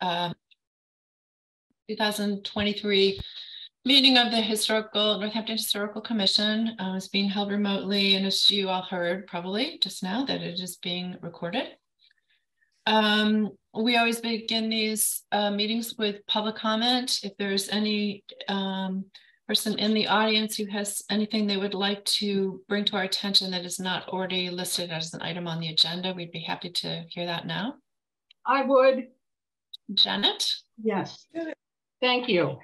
um, 2023 meeting of the Historical Northampton Historical Commission uh, is being held remotely, and as you all heard probably just now, that it is being recorded. Um, we always begin these uh, meetings with public comment. If there's any um, person in the audience who has anything they would like to bring to our attention that is not already listed as an item on the agenda, we'd be happy to hear that now. I would. Janet? Yes. Thank you.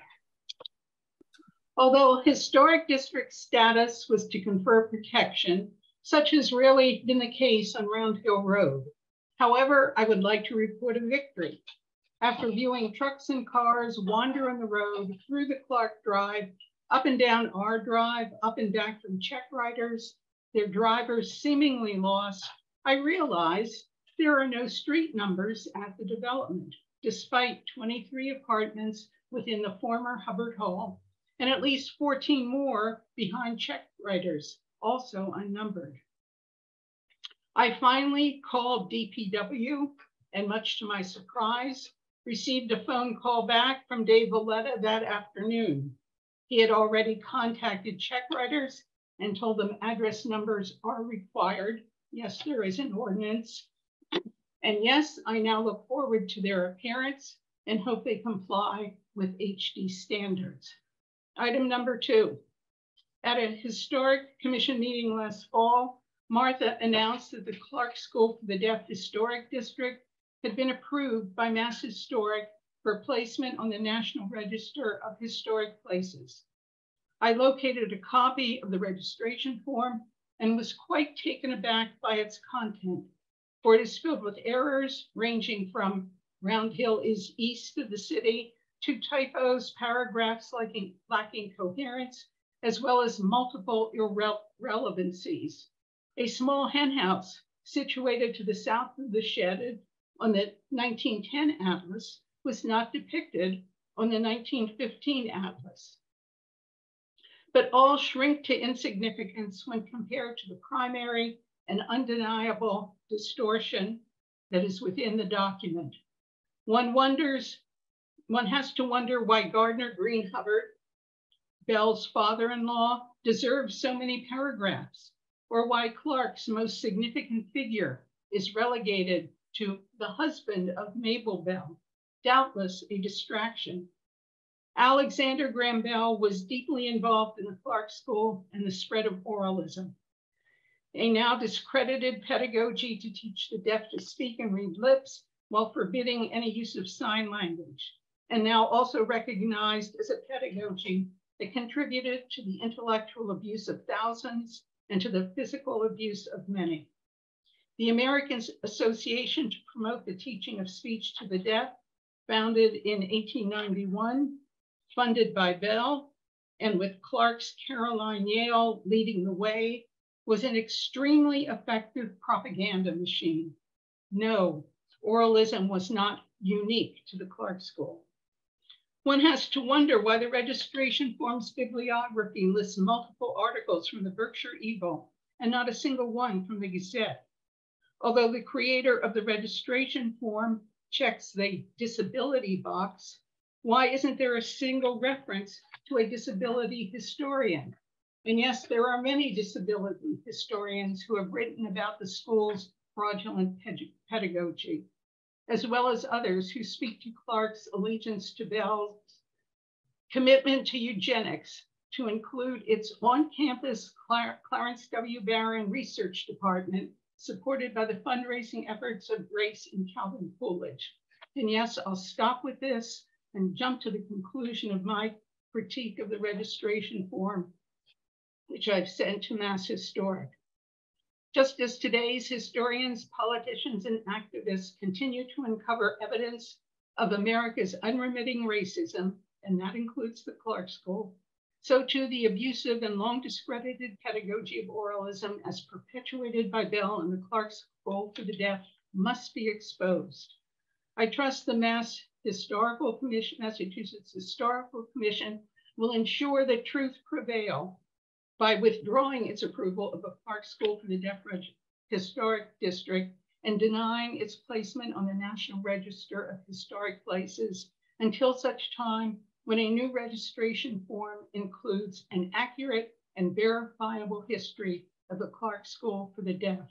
Although historic district status was to confer protection, such has rarely been the case on Round Hill Road. However, I would like to report a victory. After viewing trucks and cars wander on the road through the Clark Drive, up and down our drive, up and back from check riders, their drivers seemingly lost, I realized there are no street numbers at the development, despite 23 apartments within the former Hubbard Hall and at least 14 more behind check writers, also unnumbered. I finally called DPW and much to my surprise, received a phone call back from Dave Valletta that afternoon. He had already contacted check writers and told them address numbers are required. Yes, there is an ordinance. And yes, I now look forward to their appearance and hope they comply with HD standards. Item number two, at a historic commission meeting last fall, Martha announced that the Clark School for the Deaf Historic District had been approved by Mass Historic for placement on the National Register of Historic Places. I located a copy of the registration form and was quite taken aback by its content, for it is filled with errors ranging from Round Hill is east of the city to typos, paragraphs lacking, lacking coherence, as well as multiple irrelevancies. A small henhouse situated to the south of the shed on the 1910 atlas was not depicted on the 1915 atlas. But all shrink to insignificance when compared to the primary and undeniable distortion that is within the document. One wonders one has to wonder why Gardner Green Hubbard, Bell's father-in-law, deserves so many paragraphs, or why Clark's most significant figure is relegated to the husband of Mabel Bell, doubtless a distraction. Alexander Graham Bell was deeply involved in the Clark School and the spread of oralism, a now discredited pedagogy to teach the deaf to speak and read lips while forbidding any use of sign language and now also recognized as a pedagogy that contributed to the intellectual abuse of thousands and to the physical abuse of many. The American Association to Promote the Teaching of Speech to the Deaf, founded in 1891, funded by Bell, and with Clark's Caroline Yale leading the way, was an extremely effective propaganda machine. No, oralism was not unique to the Clark School. One has to wonder why the registration form's bibliography lists multiple articles from the Berkshire Eagle and not a single one from the Gazette. Although the creator of the registration form checks the disability box, why isn't there a single reference to a disability historian? And yes, there are many disability historians who have written about the school's fraudulent pedagogy as well as others who speak to Clark's allegiance to Bell's commitment to eugenics to include its on-campus Clar Clarence W. Barron Research Department, supported by the fundraising efforts of Grace and Calvin Coolidge. And yes, I'll stop with this and jump to the conclusion of my critique of the registration form, which I've sent to Mass Historic. Just as today's historians, politicians, and activists continue to uncover evidence of America's unremitting racism, and that includes the Clark School, so too the abusive and long discredited pedagogy of oralism as perpetuated by Bell and the Clark School for the Deaf must be exposed. I trust the Mass Historical Commission, Massachusetts Historical Commission will ensure that truth prevail by withdrawing its approval of a Clark School for the Deaf Historic District and denying its placement on the National Register of Historic Places until such time when a new registration form includes an accurate and verifiable history of the Clark School for the Deaf.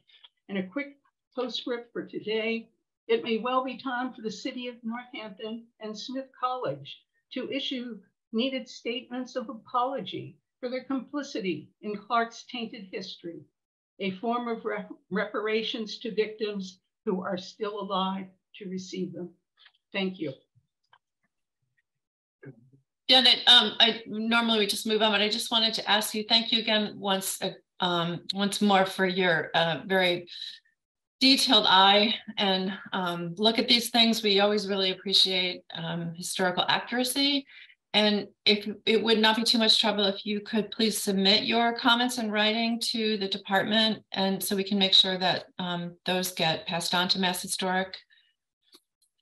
And a quick postscript for today, it may well be time for the City of Northampton and Smith College to issue needed statements of apology for their complicity in Clark's tainted history, a form of rep reparations to victims who are still alive to receive them. Thank you. Janet, um, I normally we just move on, but I just wanted to ask you, thank you again once, um, once more for your uh, very detailed eye and um, look at these things. We always really appreciate um, historical accuracy. And if it would not be too much trouble if you could please submit your comments in writing to the department and so we can make sure that um, those get passed on to Mass Historic.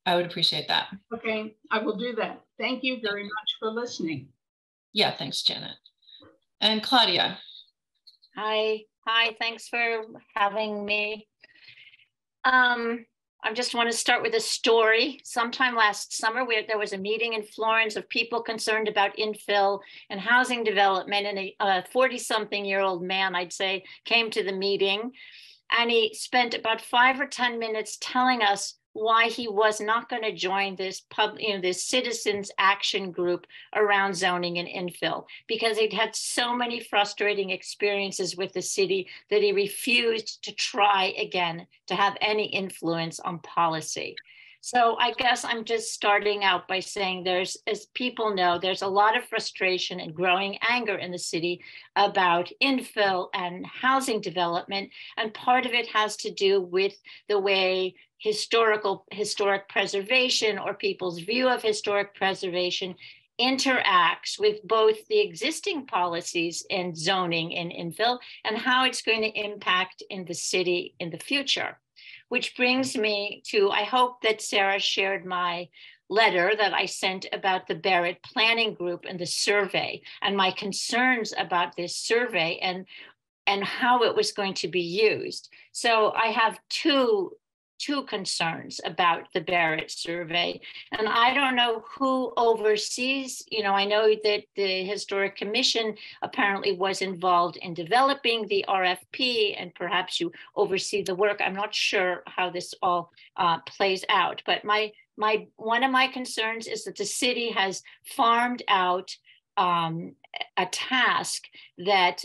I would appreciate that. Okay, I will do that. Thank you very much for listening. Yeah, thanks, Janet. And Claudia. Hi, hi, thanks for having me. Um, I just want to start with a story. Sometime last summer, we, there was a meeting in Florence of people concerned about infill and housing development. And a 40 something year old man, I'd say, came to the meeting and he spent about five or 10 minutes telling us why he was not going to join this pub, you know, this citizens action group around zoning and infill because he'd had so many frustrating experiences with the city that he refused to try again to have any influence on policy. So I guess I'm just starting out by saying there's, as people know, there's a lot of frustration and growing anger in the city about infill and housing development. And part of it has to do with the way historical historic preservation or people's view of historic preservation interacts with both the existing policies in zoning in infill and how it's going to impact in the city in the future. Which brings me to, I hope that Sarah shared my letter that I sent about the Barrett Planning Group and the survey and my concerns about this survey and and how it was going to be used. So I have two two concerns about the Barrett survey. And I don't know who oversees, you know, I know that the Historic Commission apparently was involved in developing the RFP and perhaps you oversee the work. I'm not sure how this all uh, plays out, but my my one of my concerns is that the city has farmed out um, a task that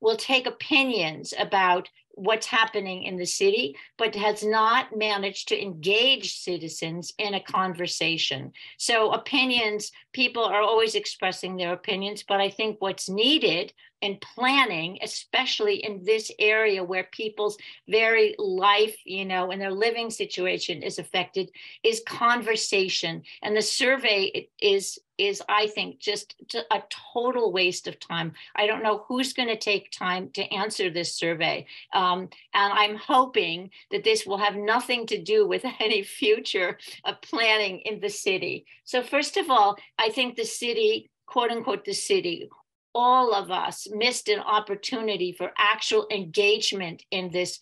will take opinions about what's happening in the city, but has not managed to engage citizens in a conversation. So, opinions, people are always expressing their opinions, but I think what's needed in planning, especially in this area where people's very life, you know, and their living situation is affected, is conversation. And the survey is is I think just a total waste of time. I don't know who's going to take time to answer this survey, um, and I'm hoping that this will have nothing to do with any future of planning in the city. So first of all, I think the city quote unquote the city all of us missed an opportunity for actual engagement in this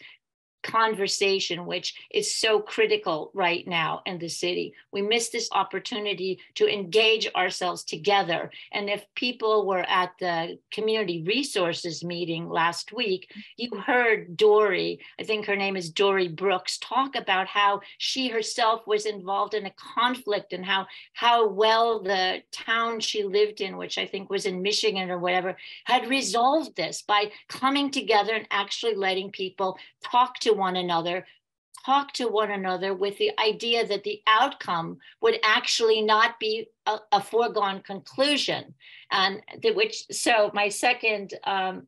conversation, which is so critical right now in the city. We missed this opportunity to engage ourselves together. And if people were at the community resources meeting last week, you heard Dory, I think her name is Dory Brooks, talk about how she herself was involved in a conflict and how, how well the town she lived in, which I think was in Michigan or whatever, had resolved this by coming together and actually letting people talk to one another, talk to one another with the idea that the outcome would actually not be a, a foregone conclusion. And the, which, so my second um,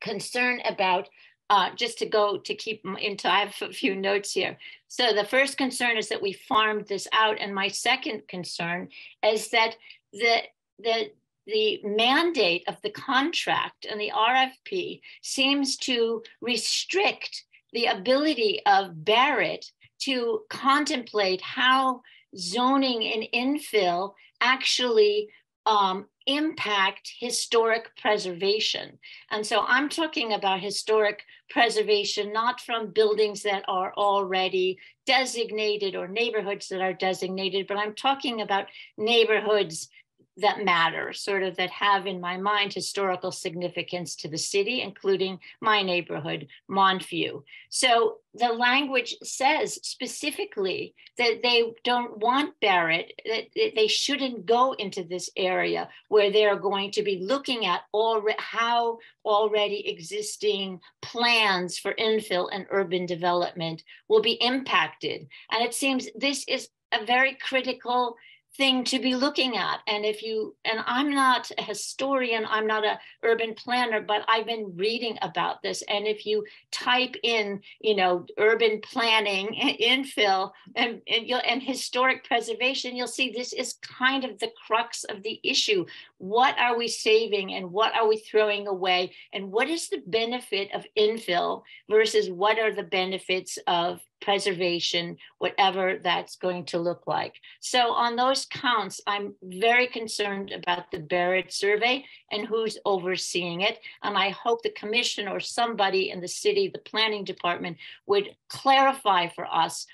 concern about uh, just to go to keep into, I have a few notes here. So the first concern is that we farmed this out. And my second concern is that the, the, the mandate of the contract and the RFP seems to restrict the ability of Barrett to contemplate how zoning and infill actually um, impact historic preservation. And so I'm talking about historic preservation, not from buildings that are already designated or neighborhoods that are designated, but I'm talking about neighborhoods that matter, sort of that have in my mind historical significance to the city, including my neighborhood, Montview. So the language says specifically that they don't want Barrett, that they shouldn't go into this area where they're going to be looking at all how already existing plans for infill and urban development will be impacted. And it seems this is a very critical thing to be looking at. And if you and i'm not a historian i'm not a urban planner but i've been reading about this. And if you type in you know urban planning infill and and, you'll, and historic preservation you'll see this is kind of the crux of the issue. What are we saving and what are we throwing away? And what is the benefit of infill versus what are the benefits of preservation, whatever that's going to look like. So on those counts, I'm very concerned about the Barrett survey and who's overseeing it. And I hope the commission or somebody in the city, the planning department would clarify for us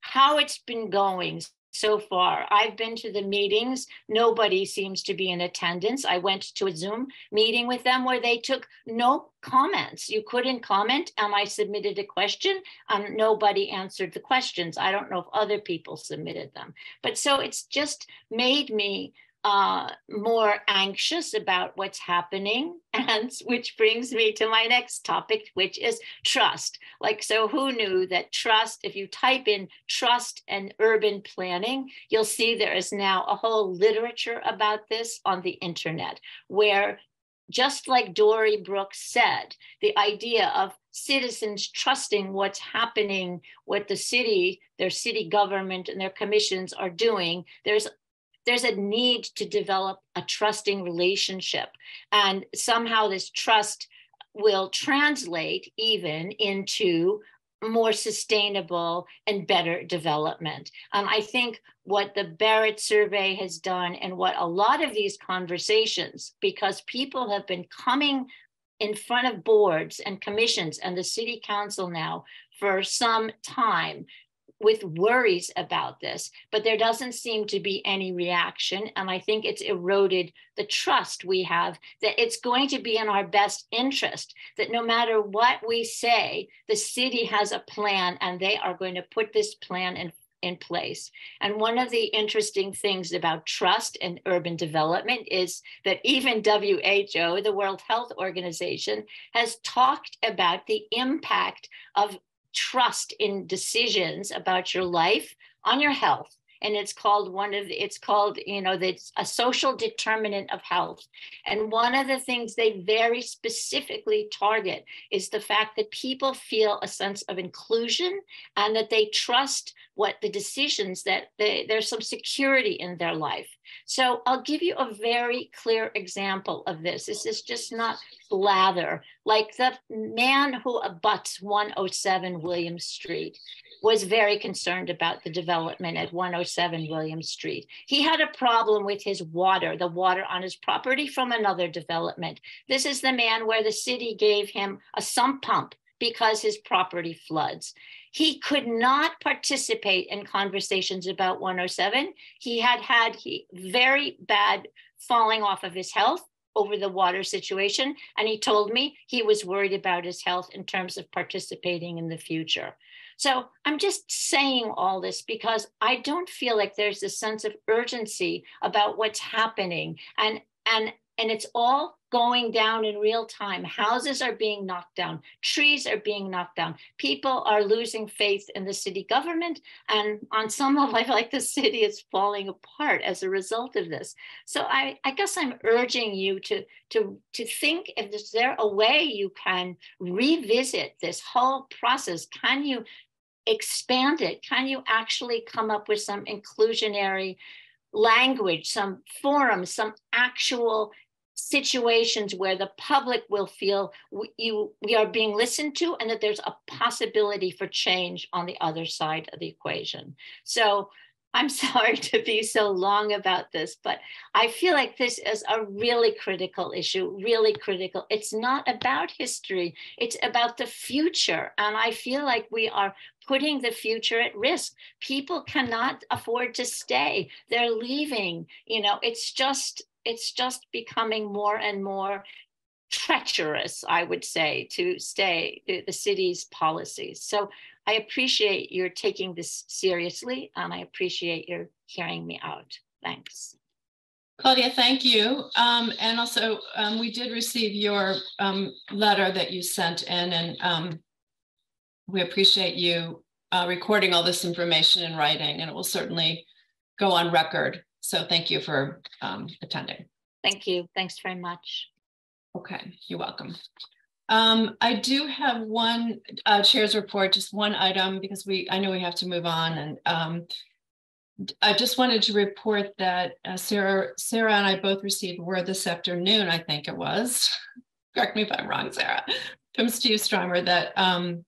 how it's been going so far. I've been to the meetings. Nobody seems to be in attendance. I went to a Zoom meeting with them where they took no comments. You couldn't comment. And I submitted a question. Um, nobody answered the questions. I don't know if other people submitted them. But so it's just made me uh, more anxious about what's happening. And which brings me to my next topic, which is trust. Like, so who knew that trust, if you type in trust and urban planning, you'll see there is now a whole literature about this on the internet, where just like Dory Brooks said, the idea of citizens trusting what's happening, what the city, their city government and their commissions are doing, there's there's a need to develop a trusting relationship. And somehow this trust will translate even into more sustainable and better development. Um, I think what the Barrett survey has done and what a lot of these conversations, because people have been coming in front of boards and commissions and the city council now for some time with worries about this, but there doesn't seem to be any reaction. And I think it's eroded the trust we have that it's going to be in our best interest, that no matter what we say, the city has a plan and they are going to put this plan in in place. And one of the interesting things about trust and urban development is that even WHO, the World Health Organization, has talked about the impact of trust in decisions about your life on your health. And it's called one of the it's called you know that's a social determinant of health. And one of the things they very specifically target is the fact that people feel a sense of inclusion and that they trust what the decisions that they, there's some security in their life so i'll give you a very clear example of this this is just not blather like the man who abuts 107 william street was very concerned about the development at 107 William Street. He had a problem with his water, the water on his property from another development. This is the man where the city gave him a sump pump because his property floods. He could not participate in conversations about 107. He had had he, very bad falling off of his health over the water situation. And he told me he was worried about his health in terms of participating in the future. So I'm just saying all this because I don't feel like there's a sense of urgency about what's happening. And and and it's all going down in real time. Houses are being knocked down, trees are being knocked down, people are losing faith in the city government. And on some level, I like the city is falling apart as a result of this. So I, I guess I'm urging you to, to, to think if is there a way you can revisit this whole process? Can you expand it? Can you actually come up with some inclusionary language, some forums, some actual situations where the public will feel we, you, we are being listened to and that there's a possibility for change on the other side of the equation. So I'm sorry to be so long about this, but I feel like this is a really critical issue, really critical. It's not about history, it's about the future. And I feel like we are putting the future at risk. People cannot afford to stay. They're leaving. You know, it's just it's just becoming more and more treacherous, I would say, to stay the, the city's policies. So I appreciate your taking this seriously and I appreciate your hearing me out. Thanks. Claudia, thank you. Um, and also, um, we did receive your um, letter that you sent in, and um, we appreciate you uh, recording all this information in writing, and it will certainly go on record. So thank you for um, attending. Thank you. Thanks very much. Okay, you're welcome. Um, I do have one uh, chair's report, just one item, because we I know we have to move on. And um, I just wanted to report that uh, Sarah, Sarah and I both received word this afternoon, I think it was. Correct me if I'm wrong, Sarah, from Steve Strimer that um,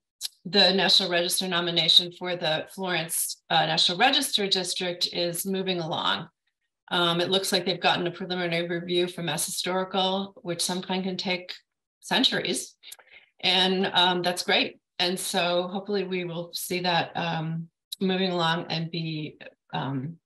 the National Register nomination for the Florence uh, National Register District is moving along. Um, it looks like they've gotten a preliminary review from Mass Historical, which sometimes can take centuries. And um, that's great. And so hopefully we will see that um, moving along and be um,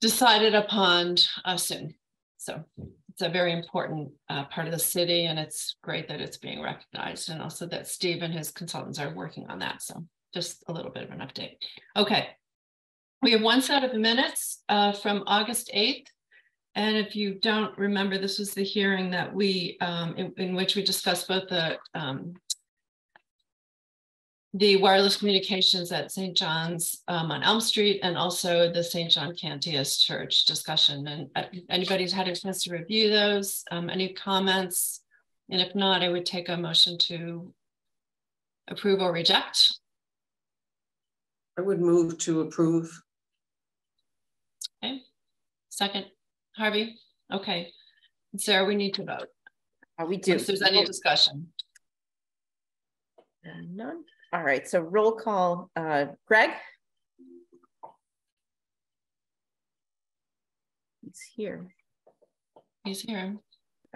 decided upon uh, soon. So it's a very important uh, part of the city and it's great that it's being recognized and also that Steve and his consultants are working on that. So just a little bit of an update. Okay, we have one set of minutes uh, from August 8th. And if you don't remember, this was the hearing that we, um, in, in, which we discussed both the um, the wireless communications at St. John's um, on Elm Street and also the St. John Cantius Church discussion. And uh, anybody's had a chance to review those, um, any comments? And if not, I would take a motion to approve or reject. I would move to approve. Okay. Second, Harvey. Okay. Sarah, we need to vote. Are we do. If there's any discussion. Uh, none. All right. So roll call. Uh, Greg. He's here. He's here.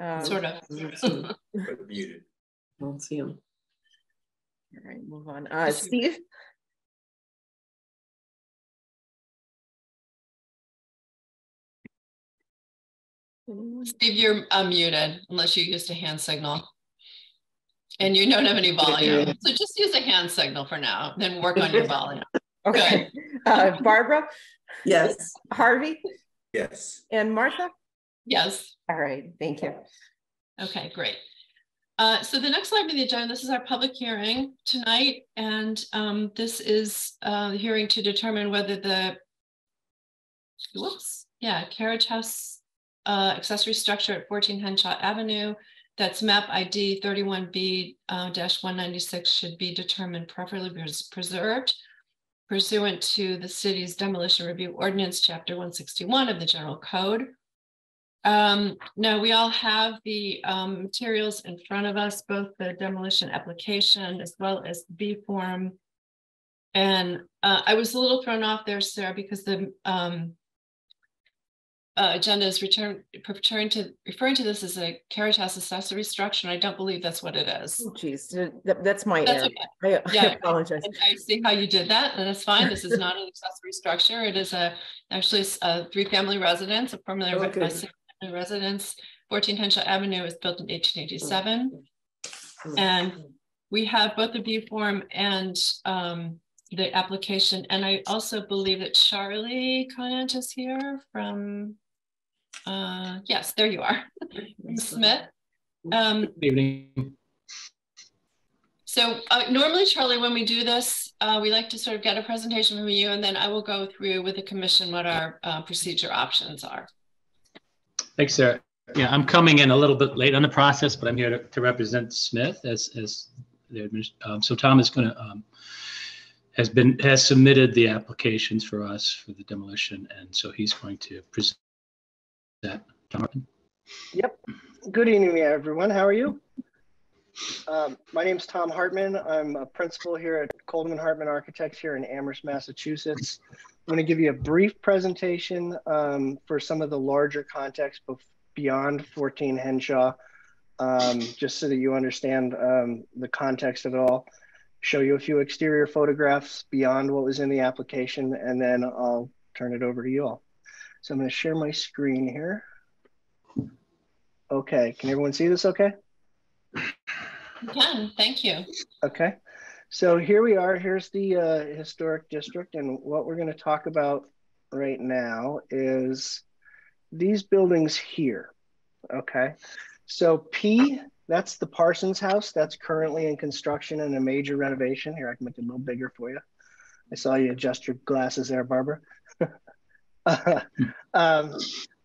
Um, sort of. muted. Don't see him. All right. Move on. Uh, Steve. Steve, you're unmuted unless you used a hand signal. And you don't have any volume. So just use a hand signal for now, then work on your volume. Okay. Uh, Barbara? Yes. Harvey? Yes. And Martha? Yes. All right. Thank you. Okay, great. Uh, so the next item on the agenda, this is our public hearing tonight, and um, this is uh, the hearing to determine whether the, whoops, yeah, carriage house uh, accessory structure at 14 Henshaw Avenue. That's map ID 31B uh, 196 should be determined properly preserved pursuant to the city's demolition review ordinance, chapter 161 of the general code. Um, now we all have the um, materials in front of us, both the demolition application as well as the B form. And uh, I was a little thrown off there, Sarah, because the um, uh, agenda is return, referring to referring to this as a carriage house accessory structure. And I don't believe that's what it is. Oh, geez, that, that's my That's error. okay. I, Yeah. I apologize. And I see how you did that, and that's fine. This is not an accessory structure. It is a actually a three-family residence, a permanent Okay. single-family residence. 14 Henshaw Avenue was built in 1887, and we have both the B form and um, the application. And I also believe that Charlie Conant is here from. Uh, yes, there you are, Smith. Um, Good evening. So uh, normally, Charlie, when we do this, uh, we like to sort of get a presentation from you, and then I will go through with the commission what our uh, procedure options are. Thanks, Sarah. Yeah, I'm coming in a little bit late on the process, but I'm here to, to represent Smith as, as the. Um, so Tom is going to, um, has been, has submitted the applications for us for the demolition. And so he's going to present that. Tom Yep. Good evening, everyone. How are you? Um, my name is Tom Hartman. I'm a principal here at Coldham Hartman Architects here in Amherst, Massachusetts. I'm going to give you a brief presentation um, for some of the larger context beyond 14 Henshaw, um, just so that you understand um, the context of it all. Show you a few exterior photographs beyond what was in the application, and then I'll turn it over to you all. So I'm going to share my screen here. Okay, can everyone see this okay? can, thank you. Okay, so here we are. Here's the uh, historic district, and what we're going to talk about right now is these buildings here. Okay, so P, that's the Parsons house. That's currently in construction and a major renovation. Here, I can make it a little bigger for you. I saw you adjust your glasses there, Barbara. um,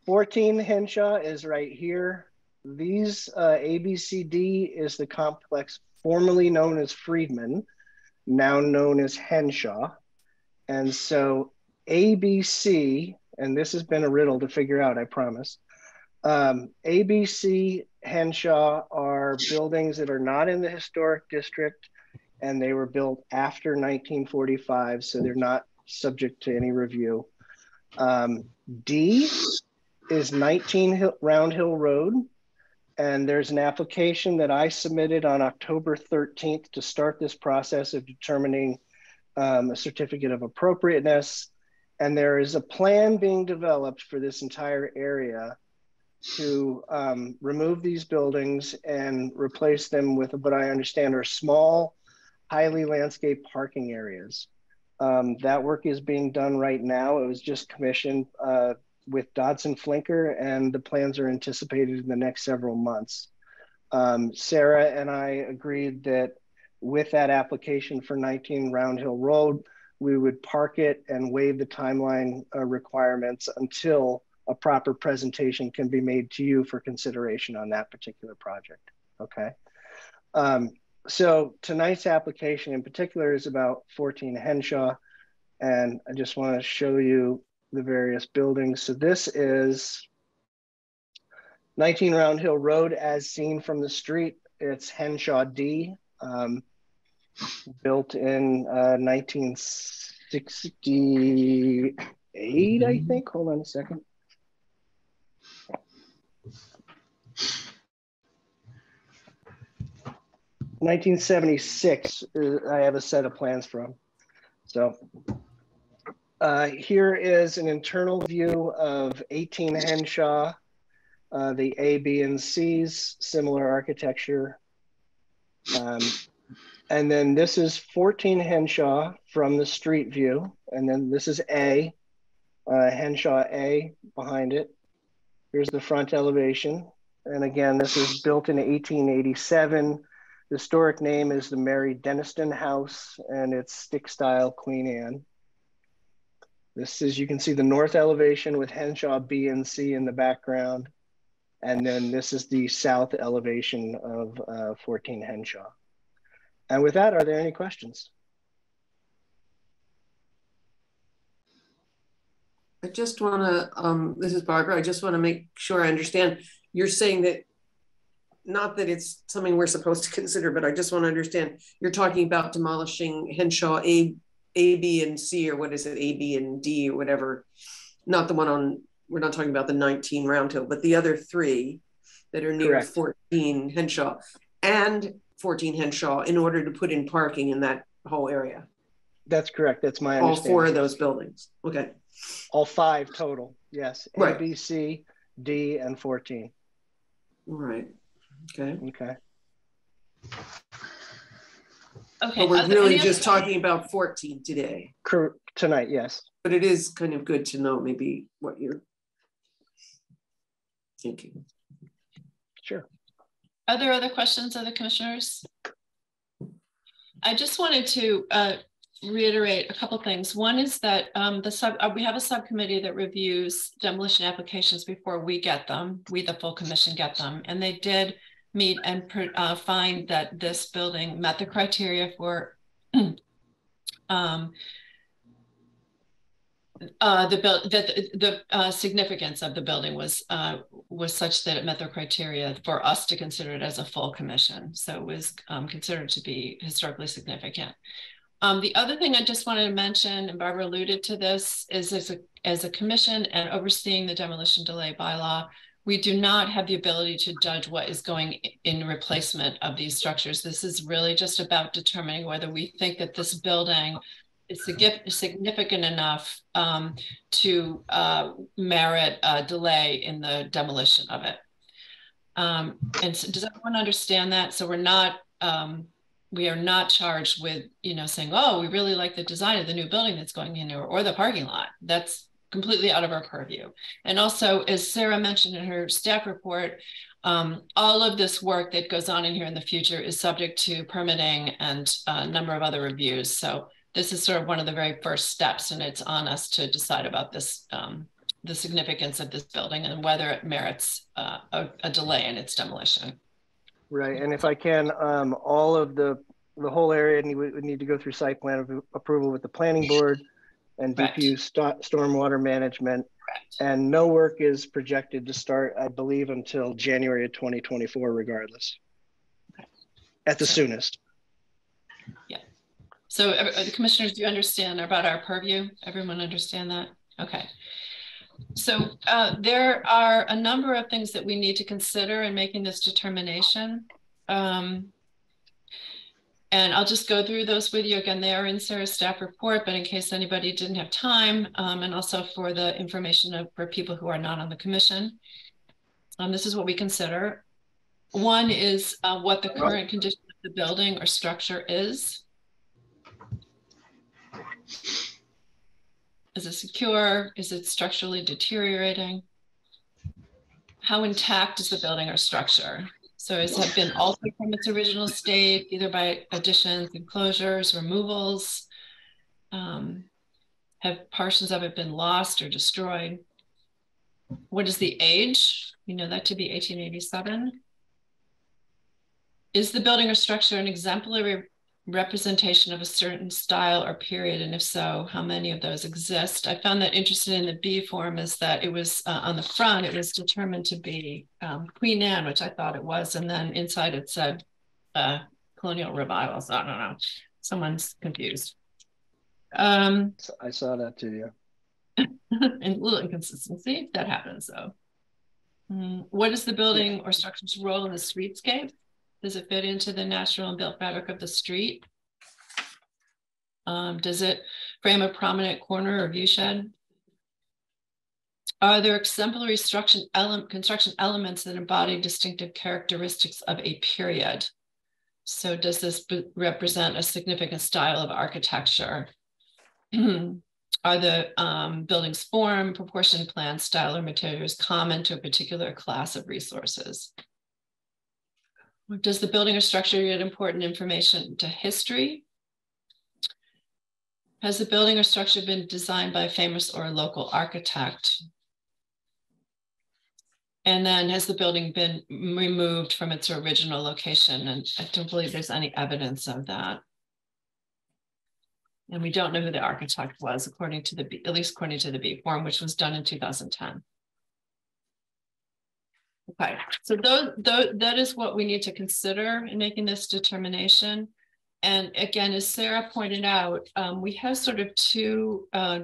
14 Henshaw is right here. These uh, ABCD is the complex formerly known as Friedman, now known as Henshaw. And so ABC, and this has been a riddle to figure out, I promise. Um, ABC Henshaw are buildings that are not in the historic district and they were built after 1945, so they're not subject to any review. Um, D is 19 Round Hill Road. And there's an application that I submitted on October 13th to start this process of determining um, a certificate of appropriateness. And there is a plan being developed for this entire area to um, remove these buildings and replace them with what I understand are small, highly landscaped parking areas. Um, that work is being done right now. It was just commissioned uh, with Dodson Flinker, and the plans are anticipated in the next several months. Um, Sarah and I agreed that with that application for 19 Round Hill Road, we would park it and waive the timeline uh, requirements until a proper presentation can be made to you for consideration on that particular project. Okay. Um, so tonight's application in particular is about 14 Henshaw. And I just want to show you the various buildings. So this is 19 Round Hill Road as seen from the street. It's Henshaw D, um, built in uh, 1968, I think. Hold on a second. Nineteen seventy six. Uh, I have a set of plans from. So uh, here is an internal view of 18 Henshaw, uh, the A, B, and C's, similar architecture. Um, and then this is 14 Henshaw from the street view. And then this is A, uh, Henshaw A behind it. Here's the front elevation. And again, this is built in 1887. The historic name is the Mary Denniston House, and it's stick style Queen Anne. This is, you can see the north elevation with Henshaw B and C in the background. And then this is the south elevation of uh, 14 Henshaw. And with that, are there any questions? I just want to, um, this is Barbara, I just want to make sure I understand. You're saying that, not that it's something we're supposed to consider, but I just want to understand, you're talking about demolishing Henshaw A, a, B, and C, or what is it, A, B, and D, or whatever. Not the one on, we're not talking about the 19 Round Hill, but the other three that are near Correct. 14 Henshaw and 14 Henshaw in order to put in parking in that whole area. That's correct. That's my All four of those buildings. Okay. All five total. Yes. Right. A, B, C, D, and 14. Right. Okay. Okay. Okay. But we're really just talking about 14 today. Tonight, yes. But it is kind of good to know maybe what you're thinking. Sure. Are there other questions of the commissioners? I just wanted to uh, reiterate a couple things. One is that um, the sub uh, we have a subcommittee that reviews demolition applications before we get them. We, the full commission, get them, and they did meet and uh, find that this building met the criteria for um, uh, the build that the, the uh, significance of the building was uh, was such that it met the criteria for us to consider it as a full commission. So it was um, considered to be historically significant. Um, the other thing I just wanted to mention, and Barbara alluded to this, is as a, as a commission and overseeing the demolition delay bylaw, we do not have the ability to judge what is going in replacement of these structures. This is really just about determining whether we think that this building is significant enough um, to uh, merit a delay in the demolition of it. Um, and so does everyone understand that? So we're not um, we are not charged with you know saying oh we really like the design of the new building that's going in or, or the parking lot that's completely out of our purview. And also as sarah mentioned in her staff report um, all of this work that goes on in here in the future is subject to permitting and a number of other reviews. So this is sort of one of the very first steps and it's on us to decide about this um, the significance of this building and whether it merits uh, a, a delay in its demolition. Right, and if I can, um, all of the, the whole area need, would need to go through site plan approval with the planning board and DPU st stormwater management. And no work is projected to start, I believe, until January of 2024 regardless. At the soonest. Yeah. So uh, the commissioners, do you understand about our purview? Everyone understand that? Okay. So uh, there are a number of things that we need to consider in making this determination. Um, and I'll just go through those with you again. They are in Sarah's staff report, but in case anybody didn't have time, um, and also for the information of for people who are not on the commission. Um, this is what we consider. One is uh, what the current condition of the building or structure is. Is it secure? Is it structurally deteriorating? How intact is the building or structure? So has it been altered from its original state, either by additions, enclosures, removals? Um, have portions of it been lost or destroyed? What is the age? You know that to be 1887. Is the building or structure an exemplary representation of a certain style or period? And if so, how many of those exist? I found that interesting in the B form is that it was uh, on the front, it was determined to be um, Queen Anne, which I thought it was. And then inside it said uh, colonial revival. So I don't know. Someone's confused. Um, I saw that too, yeah. and a little inconsistency. That happens though. Mm, what is the building or structure's role in the streetscape? Does it fit into the natural and built fabric of the street? Um, does it frame a prominent corner or viewshed? Are there exemplary construction, ele construction elements that embody distinctive characteristics of a period? So does this represent a significant style of architecture? Are the um, building's form, proportion, plan, style, or materials common to a particular class of resources? Does the building or structure get important information to history? Has the building or structure been designed by a famous or a local architect? And then has the building been removed from its original location? And I don't believe there's any evidence of that. And we don't know who the architect was, according to the, at least according to the B form, which was done in 2010. Okay, so those, those, that is what we need to consider in making this determination. And again, as Sarah pointed out, um, we have sort of two, uh,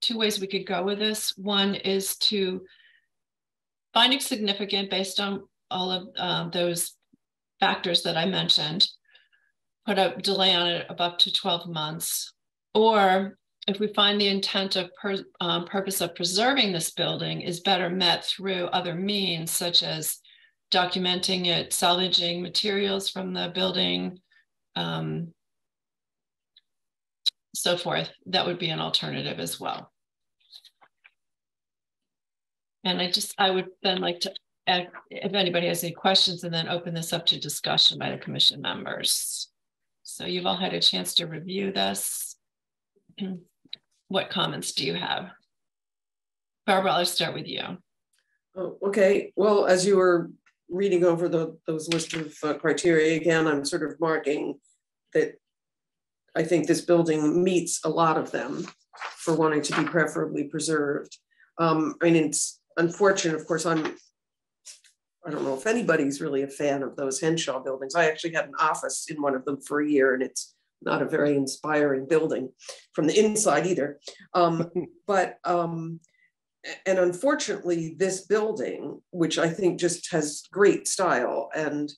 two ways we could go with this. One is to find it significant based on all of um, those factors that I mentioned, put a delay on it of up to 12 months, or if we find the intent of per, um, purpose of preserving this building is better met through other means, such as documenting it, salvaging materials from the building, um, so forth, that would be an alternative as well. And I just, I would then like to, add, if anybody has any questions, and then open this up to discussion by the commission members. So you've all had a chance to review this. what comments do you have? Barbara, I'll start with you. Oh, okay. Well, as you were reading over the, those list of uh, criteria again, I'm sort of marking that I think this building meets a lot of them for wanting to be preferably preserved. Um, I mean, it's unfortunate, of course, I'm, I don't know if anybody's really a fan of those Henshaw buildings. I actually had an office in one of them for a year and it's not a very inspiring building from the inside either. Um, but um, and unfortunately, this building, which I think just has great style and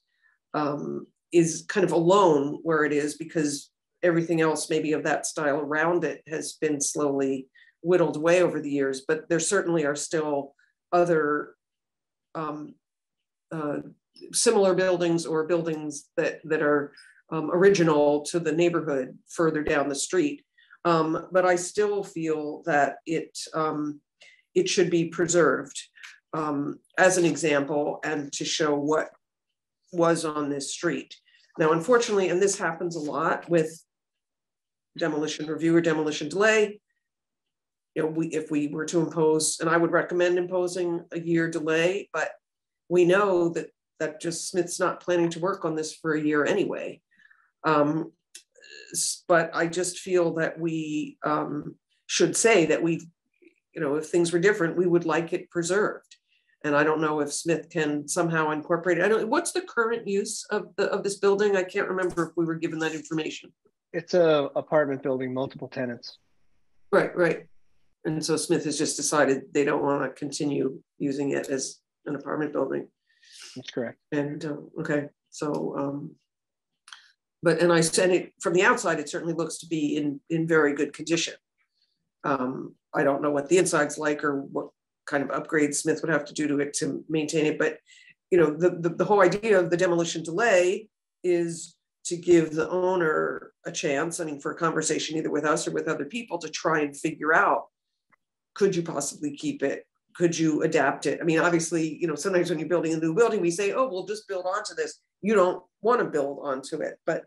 um, is kind of alone where it is because everything else maybe of that style around it has been slowly whittled away over the years, but there certainly are still other um, uh, similar buildings or buildings that, that are um, original to the neighborhood further down the street. Um, but I still feel that it, um, it should be preserved um, as an example and to show what was on this street. Now, unfortunately, and this happens a lot with demolition review or demolition delay, you know, we, if we were to impose, and I would recommend imposing a year delay, but we know that that just Smith's not planning to work on this for a year anyway. Um, but I just feel that we um, should say that we, you know, if things were different, we would like it preserved. And I don't know if Smith can somehow incorporate it. I don't. What's the current use of the of this building? I can't remember if we were given that information. It's a apartment building, multiple tenants. Right, right. And so Smith has just decided they don't want to continue using it as an apartment building. That's correct. And uh, okay, so um, but and I said it from the outside, it certainly looks to be in in very good condition. Um, I don't know what the inside's like or what kind of upgrades Smith would have to do to it to maintain it, but you know the, the, the whole idea of the demolition delay is to give the owner a chance. I mean, for a conversation either with us or with other people to try and figure out could you possibly keep it? Could you adapt it? I mean, obviously, you know, sometimes when you're building a new building, we say, oh, we'll just build onto this. You don't want to build onto it, but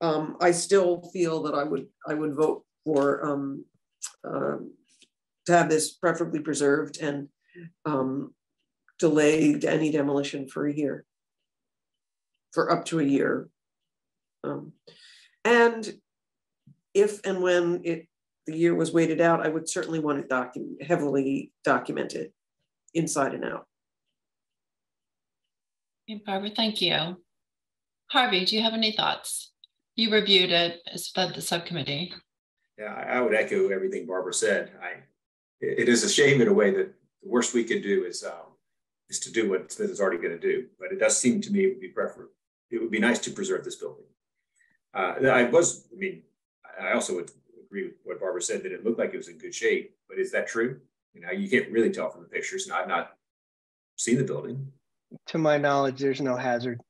um, I still feel that I would I would vote for um, um, to have this preferably preserved and um, delayed any demolition for a year, for up to a year. Um, and if and when it the year was waited out, I would certainly want it document heavily documented inside and out. Barbara, thank you. Harvey, do you have any thoughts? You reviewed it as fed the subcommittee. Yeah, I would echo everything Barbara said. I, it is a shame in a way that the worst we could do is um, is to do what Smith is already going to do. But it does seem to me it would be preferable. It would be nice to preserve this building. Uh, I was, I mean, I also would agree with what Barbara said that it looked like it was in good shape, but is that true? You know, you can't really tell from the pictures, and I've not seen the building. To my knowledge, there's no hazard.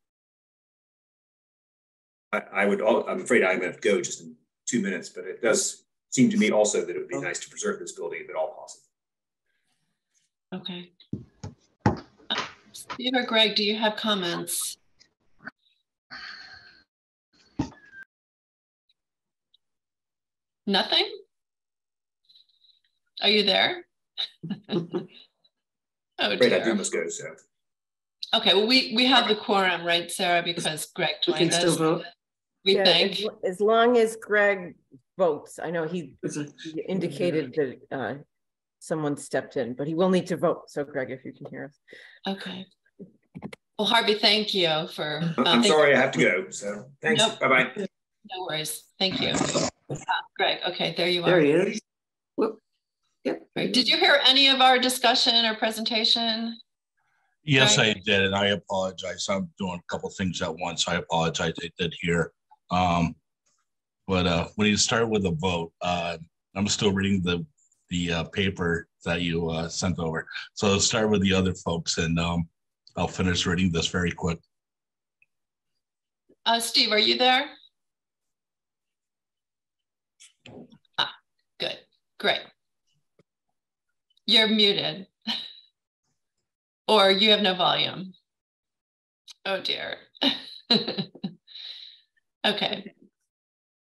I, I would, all, I'm afraid I'm going to go just in two minutes, but it does seem to me also that it would be nice to preserve this building if at all possible. Okay. Uh, Steve or Greg, do you have comments? Nothing? Are you there? oh, Great, I do must go, so. Okay, well, we, we have the quorum, right, Sarah, because Greg We can joined still us. vote. We Yeah, think. As as long as Greg votes, I know he he indicated that uh, someone stepped in, but he will need to vote. So Greg, if you can hear us. Okay. Well, Harvey, thank you for. uh, I'm sorry I have to go, so thanks, Nope. bye-bye. No worries. Thank you. Uh, Greg, okay, there you are. There are. he is. Whoop. Yep. Did you hear any of our discussion or presentation? Yes, Right. I did, and I apologize. I'm doing a couple things at once. I apologize. I did hear. Um, but uh, when you start with a vote, uh, I'm still reading the the uh, paper that you uh, sent over. So I'll start with the other folks, and um, I'll finish reading this very quick. Uh, Steve, are you there? Ah, good, great. You're muted. Or you have no volume. Oh dear. Okay,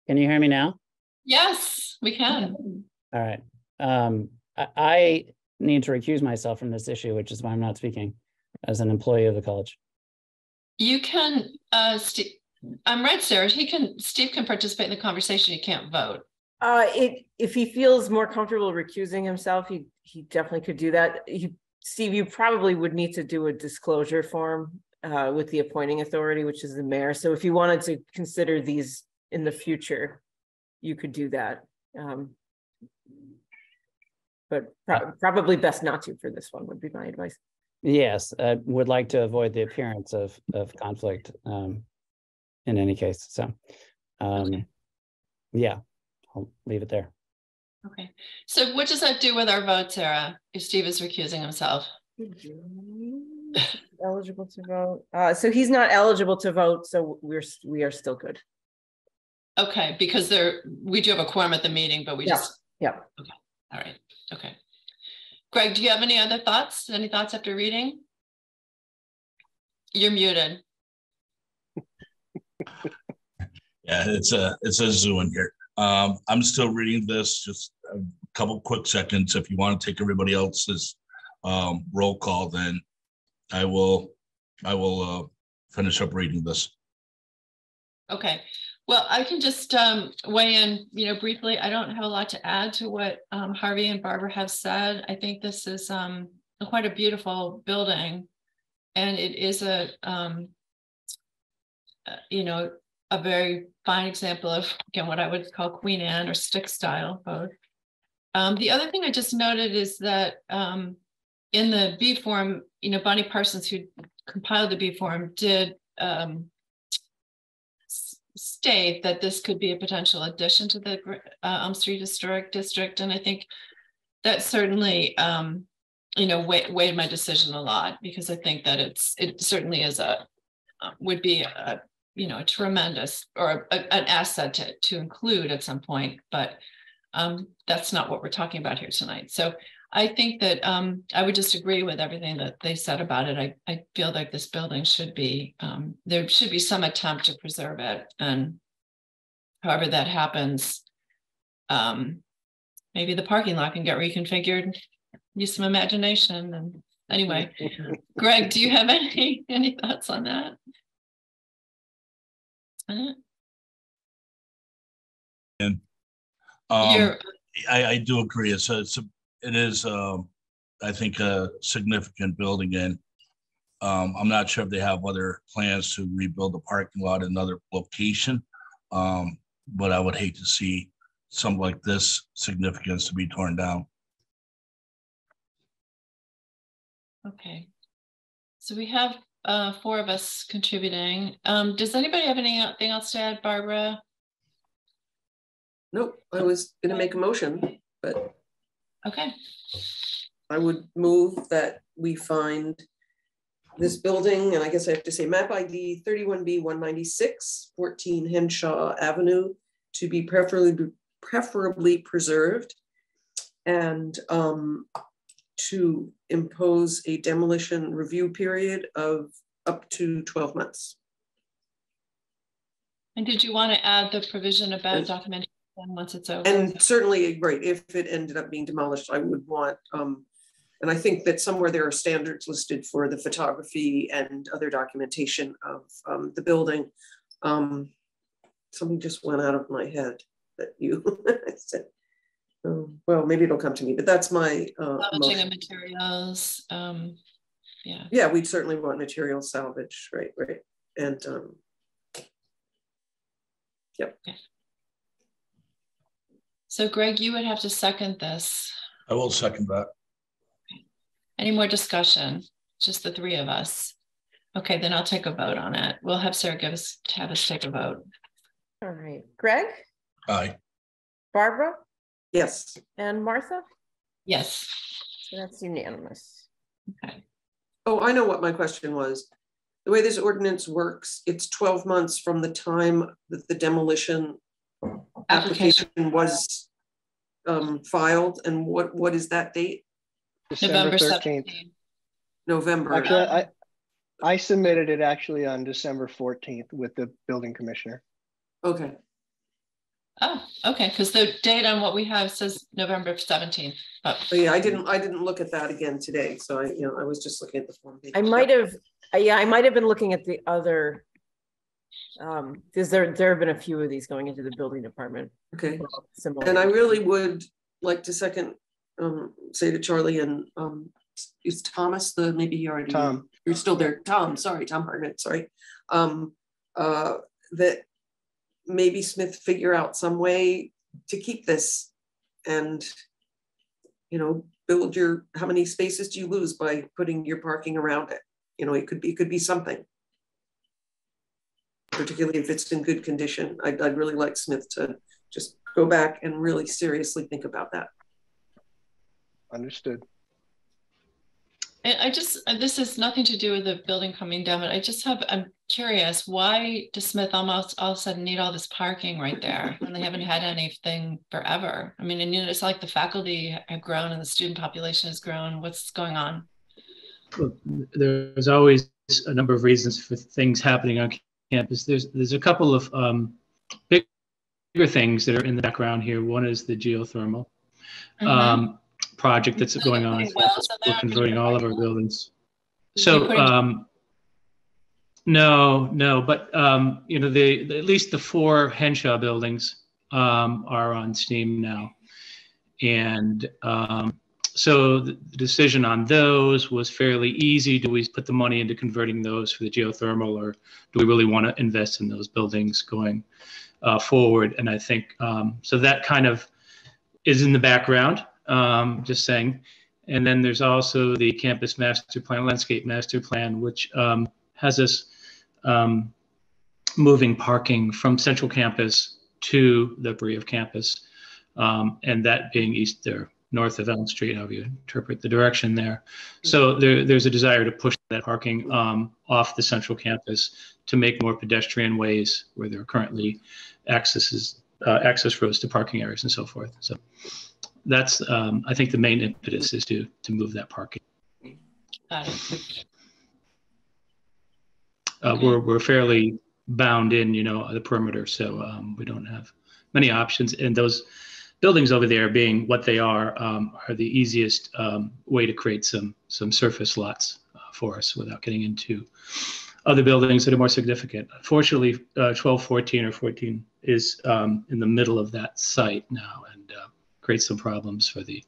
Can you hear me now? yes, we can. All right. Um, I, I need to recuse myself from this issue, which is why I'm not speaking as an employee of the college. You can, uh, Steve, I'm right, Sarah, he can, Steve can participate in the conversation, he can't vote. Uh, it, if he feels more comfortable recusing himself, he, he definitely could do that. You, Steve, you probably would need to do a disclosure form uh, with the appointing authority, which is the mayor. So if you wanted to consider these in the future, you could do that. Um, but pro- probably best not to for this one would be my advice. Yes, I would like to avoid the appearance of, of conflict, um, in any case, so, um, yeah, I'll leave it there. Okay, so what does that do with our vote, Sarah, if Steve is recusing himself? Eligible to vote. Uh, so he's not eligible to vote, so we're, we are still good. Okay, because there, we do have a quorum at the meeting, but we Yeah. just, Yeah. Okay, all right, okay. Greg, do you have any other thoughts? Any thoughts after reading? You're muted. Yeah, it's a, it's a zoo in here. Um, I'm still reading this, just a couple quick seconds. If you want to take everybody else's um, roll call, then I will, I will uh, finish up reading this. Okay, well, I can just um weigh in, you know, briefly. I don't have a lot to add to what um Harvey and Barbara have said. I think this is um quite a beautiful building. And it is a um uh, you know, a very fine example of, again, what I would call Queen Anne or stick style both. Um, the other thing I just noted is that um in the B form, you know, Bonnie Parsons, who compiled the B form, did um state that this could be a potential addition to the uh, Elm Street Historic District, and I think that certainly, um, you know, weighed, weighed my decision a lot because I think that it's it certainly is a uh, would be a you know a tremendous or a, an asset to to include at some point, but um, that's not what we're talking about here tonight. So I think that um, I would just agree with everything that they said about it. I, I feel like this building should be, um, there should be some attempt to preserve it. And however that happens, um, maybe the parking lot can get reconfigured, use some imagination. And anyway, Greg, do you have any, any thoughts on that? Uh, Um, I, I do agree. It's a, it's a, it is, um, I think a significant building and um, I'm not sure if they have other plans to rebuild the parking lot in another location. Um, but I would hate to see something like this significance to be torn down. okay. So we have uh, four of us contributing. Um, does anybody have anything else to add, Barbara? Nope, I was gonna make a motion, but Okay, I would move that we find this building, and I guess I have to say map ID thirty-one B 196, 14 Henshaw Avenue to be preferably, preferably preserved and um, to impose a demolition review period of up to twelve months. and did you want to add the provision about Yes. Documentation once it's over? And certainly, right, if it ended up being demolished, I would want, um, and I think that somewhere there are standards listed for the photography and other documentation of, um, the building. Um, something just went out of my head that you said. Um, Well, maybe it'll come to me, but that's my, uh, Salvaging of materials, um, yeah, Yeah, we'd certainly want material salvage, right, right, and, um, so Greg, you would have to second this. I will second that. Any more discussion? Just the three of us. Okay, then I'll take a vote on it. We'll have Sarah give us, have us take a vote. All right, Greg, Aye. Barbara, yes. and Martha? Yes, So that's unanimous. okay, Oh, I know what my question was. The way this ordinance works, it's twelve months from the time that the demolition application, application was um, filed, and what, what is that date? December November thirteenth. seventeenth. November. Actually, I, I submitted it actually on December fourteenth with the building commissioner. Okay, Oh, okay, because the date on what we have says November seventeenth, but but yeah, I didn't, I didn't look at that again today, so I, you know, I was just looking at the form. I might have, yeah, I might have been looking at the other. Um, because there, there have been a few of these going into the building department. Okay, Similar. and I really would like to second, um, say to Charlie and, um, is Thomas the, maybe he already. Tom. You're still there, Tom, sorry, Tom Hartnett, sorry. Um, uh, that maybe Smith figure out some way to keep this and, you know, build your, how many spaces do you lose by putting your parking around it? You know, it could be, it could be something. Particularly if it's in good condition. I'd, I'd really like Smith to just go back and really seriously think about that. Understood. I just, this has nothing to do with the building coming down, but I just have, I'm curious, why does Smith almost all of a sudden need all this parking right there when they haven't had anything forever? I mean, and you know, it's like the faculty have grown and the student population has grown. What's going on? Well, There's always a number of reasons for things happening on campus. There's there's a couple of um, bigger things that are in the background here. One is the geothermal. Mm -hmm. um, project that's going on. We're converting all of our buildings. So, um, no, no, but, um, you know, the, the, at least the four Henshaw buildings, um, are on steam now. And, um, so the decision on those was fairly easy. Do we put the money into converting those for the geothermal or do we really want to invest in those buildings going uh, forward? And I think, um, so that kind of is in the background um, just saying. And then there's also the campus master plan, landscape master plan, which um, has us um, moving parking from central campus to the Berea of campus, um, and that being east there, north of Elm Street, however you interpret the direction there. So there, there's a desire to push that parking um, off the central campus to make more pedestrian ways where there are currently accesses, uh, access roads to parking areas and so forth. So that's um, I think the main impetus is to to move that parking. Got it. Uh. We're we're fairly bound in, you know, the perimeter, so um, we don't have many options. And those buildings over there, being what they are, um, are the easiest um, way to create some some surface lots uh, for us without getting into other buildings that are more significant. Fortunately, uh, 12, 14, or 14 is um, in the middle of that site now, and uh, create some problems for the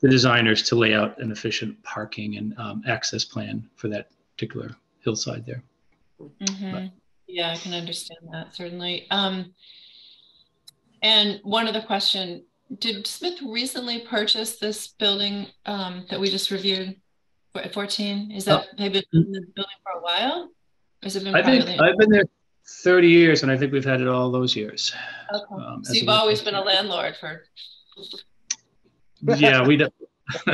the designers to lay out an efficient parking and um, access plan for that particular hillside there. Mm-hmm. Yeah, I can understand that certainly. Um, and one other question: Did Smith recently purchase this building um, that we just reviewed at 14? Is that oh. they've been in the building for a while? Has it been? I think I've been there 30 years, and I think we've had it all those years. Okay. Um, so you've always been a landlord for yeah, we do.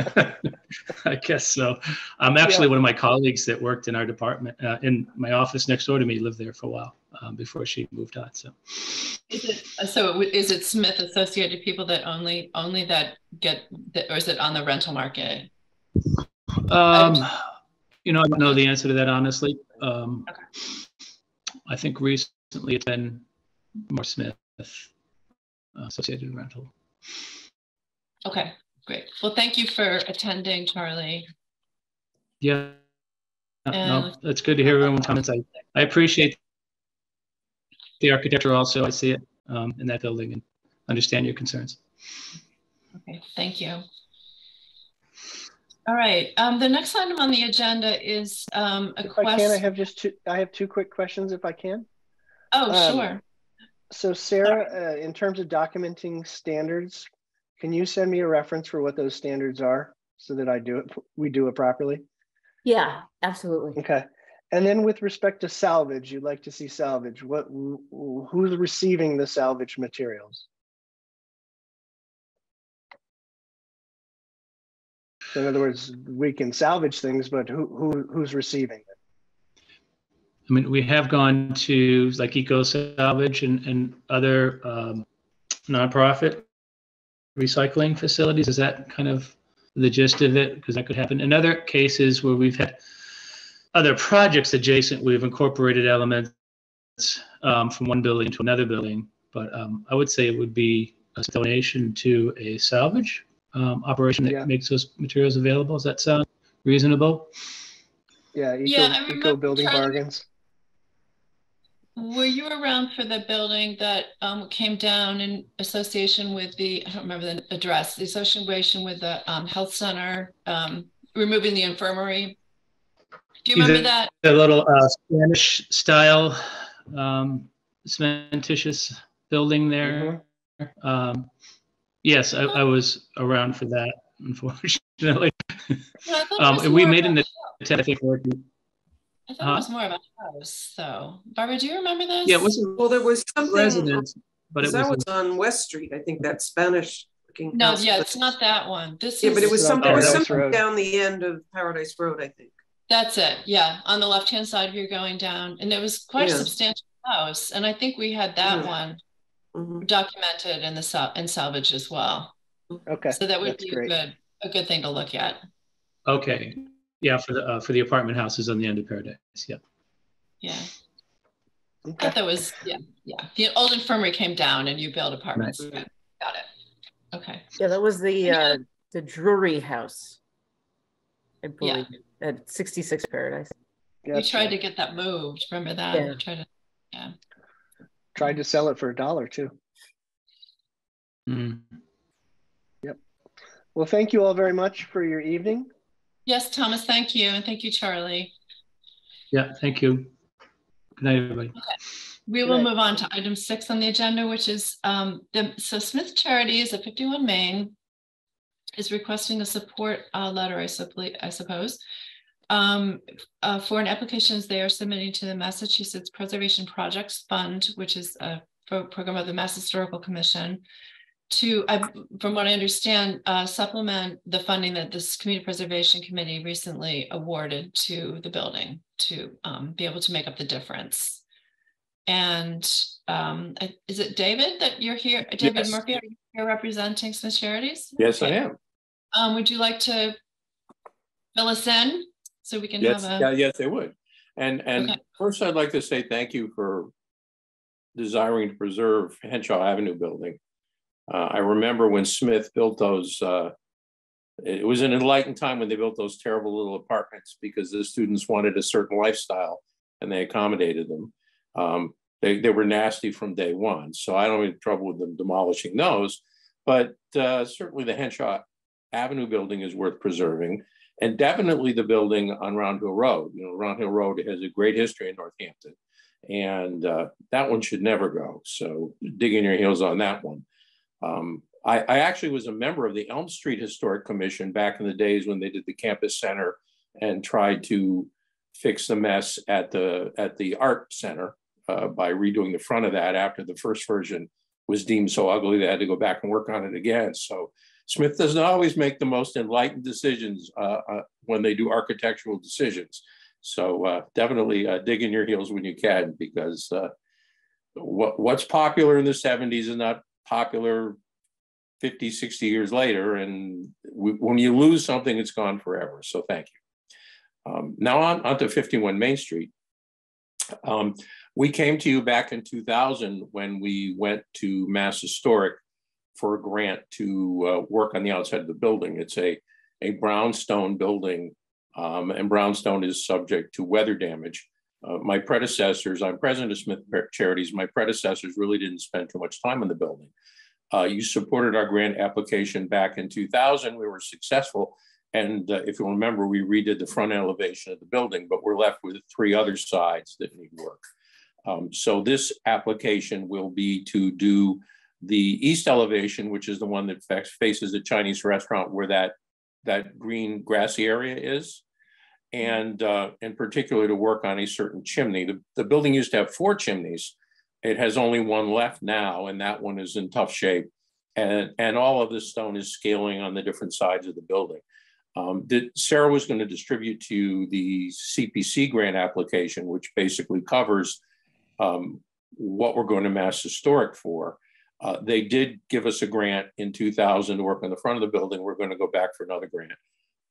I guess so. Um, actually, yeah. one of my colleagues that worked in our department, uh, in my office next door to me, lived there for a while um, before she moved on. So, is it so? Is it Smith associated people that only only that get, that, or is it on the rental market? Um, you know, I don't know the answer to that honestly. Um, okay. I think recently it's been more Smith uh, associated rental. Okay, great. Well, thank you for attending, Charlie. Yeah. no, that's good to hear everyone's comments. I, I appreciate the architecture also. I see it um, in that building and understand your concerns. Okay, thank you. All right. Um, the next item on the agenda is um, a question. I can, I have just two. I have two quick questions, if I can. Oh, um, sure. So, Sarah, uh, in terms of documenting standards can you send me a reference for what those standards are so that I do it, we do it properly? Yeah, absolutely. Okay. And then with respect to salvage, you'd like to see salvage. What, who's receiving the salvage materials? So in other words, we can salvage things, but who, who who's receiving it? I mean, we have gone to like Eco Salvage and, and other um, nonprofit recycling facilities? Is that kind of the gist of it? Because that could happen. In other cases where we've had other projects adjacent, we've incorporated elements um, from one building to another building. But um, I would say it would be a donation to a salvage um, operation that yeah. makes those materials available. Does that sound reasonable? Yeah, eco, yeah, eco building bargains. Were you around for the building that um, came down in association with the, I don't remember the address, the association with the um, health center, um, removing the infirmary? Do you remember that? The little uh, Spanish style um, cementitious building there. Um, yes, I, I was around for that, unfortunately. No, I thought it Um, we made of an a attempt, I think, working- I thought it was more of a house, though. Barbara, do you remember this? yeah, it wasn't Well, there was something, residence, but it that was, was on West Street, I think that Spanish looking. No, house, yeah, but- it's not that one. This Yeah, is. but it was It's some, on there was something Road. down the end of Paradise Road, I think. That's it, yeah, on the left-hand side, if you're going down, and it was quite a substantial house, and I think we had that Yeah. one Mhm. documented in the sal- in salvage as well. Okay, So that would that's be a good, a good thing to look at. okay. Yeah, for the, uh, for the apartment houses on the end of Paradise, yeah. Yeah, I thought that was, yeah, yeah. The old infirmary came down and you built apartments. Got it. Okay. Yeah, that was the, uh, the Drury House. I Yeah. at sixty-six Paradise. We tried to get that moved. Remember that? Yeah. We Tried to, yeah. Tried to sell it for a dollar too. Mm. Well, thank you all very much for your evening. Yes, Thomas, thank you. And thank you, Charlie. Yeah, thank you. Good night, everybody. We will Right. move on to item six on the agenda, which is um, the, so Smith Charities at 51 Main is requesting a support uh, letter, I supple- I suppose, um, uh, for an applications they are submitting to the Massachusetts Preservation Projects Fund, which is a pro- program of the Mass Historical Commission, to, I- from what I understand, uh, supplement the funding that this Community Preservation Committee recently awarded to the building to um, be able to make up the difference. And um, is it David that you're here? David Yes. Murphy, are you here representing Smith Charities? Yes, I am. Um, would you like to fill us in so we can Yes, have yeah, a, yes, they would. And, and Okay. first I'd like to say thank you for desiring to preserve Henshaw Avenue building. Uh, I remember when Smith built those, uh, it was an enlightened time when they built those terrible little apartments because the students wanted a certain lifestyle and they accommodated them. Um, they, they were nasty from day one, so I don't have trouble with them demolishing those. But uh, certainly the Henshaw Avenue building is worth preserving. And definitely the building on Round Hill Road. You know, Round Hill Road has a great history in Northampton. And uh, that one should never go. So dig in your heels on that one. Um, I, I actually was a member of the Elm Street Historic Commission back in the days when they did the campus center and tried to fix the mess at the at the art center uh, by redoing the front of that after the first version was deemed so ugly they had to go back and work on it again. So Smith doesn't always make the most enlightened decisions uh, uh, when they do architectural decisions. So uh, definitely uh, dig in your heels when you can, because uh, what, what's popular in the 70s is not popular 50, 60 years later. And we, when you lose something, it's gone forever. So thank you. Um, now on, on to 51 Main Street. Um, we came to you back in 2000 when we went to Mass Historic for a grant to uh, work on the outside of the building. It's a, a brownstone building, um, and brownstone is subject to weather damage. Uh, my predecessors, I'm president of Smith Charities, my predecessors really didn't spend too much time in the building. Uh, you supported our grant application back in 2000. We were successful. And uh, if you remember, we redid the front elevation of the building, but we're left with three other sides that need work. Um, so this application will be to do the east elevation, which is the one that faces the Chinese restaurant where that, that green grassy area is. And uh, in particular to work on a certain chimney. The, the building used to have four chimneys. It has only one left now, and that one is in tough shape. And, and all of this stone is scaling on the different sides of the building. Um, that Sarah was going to distribute to you the CPC grant application, which basically covers um, what we're going to Mass Historic for. Uh, they did give us a grant in 2000 to work on the front of the building. We're going to go back for another grant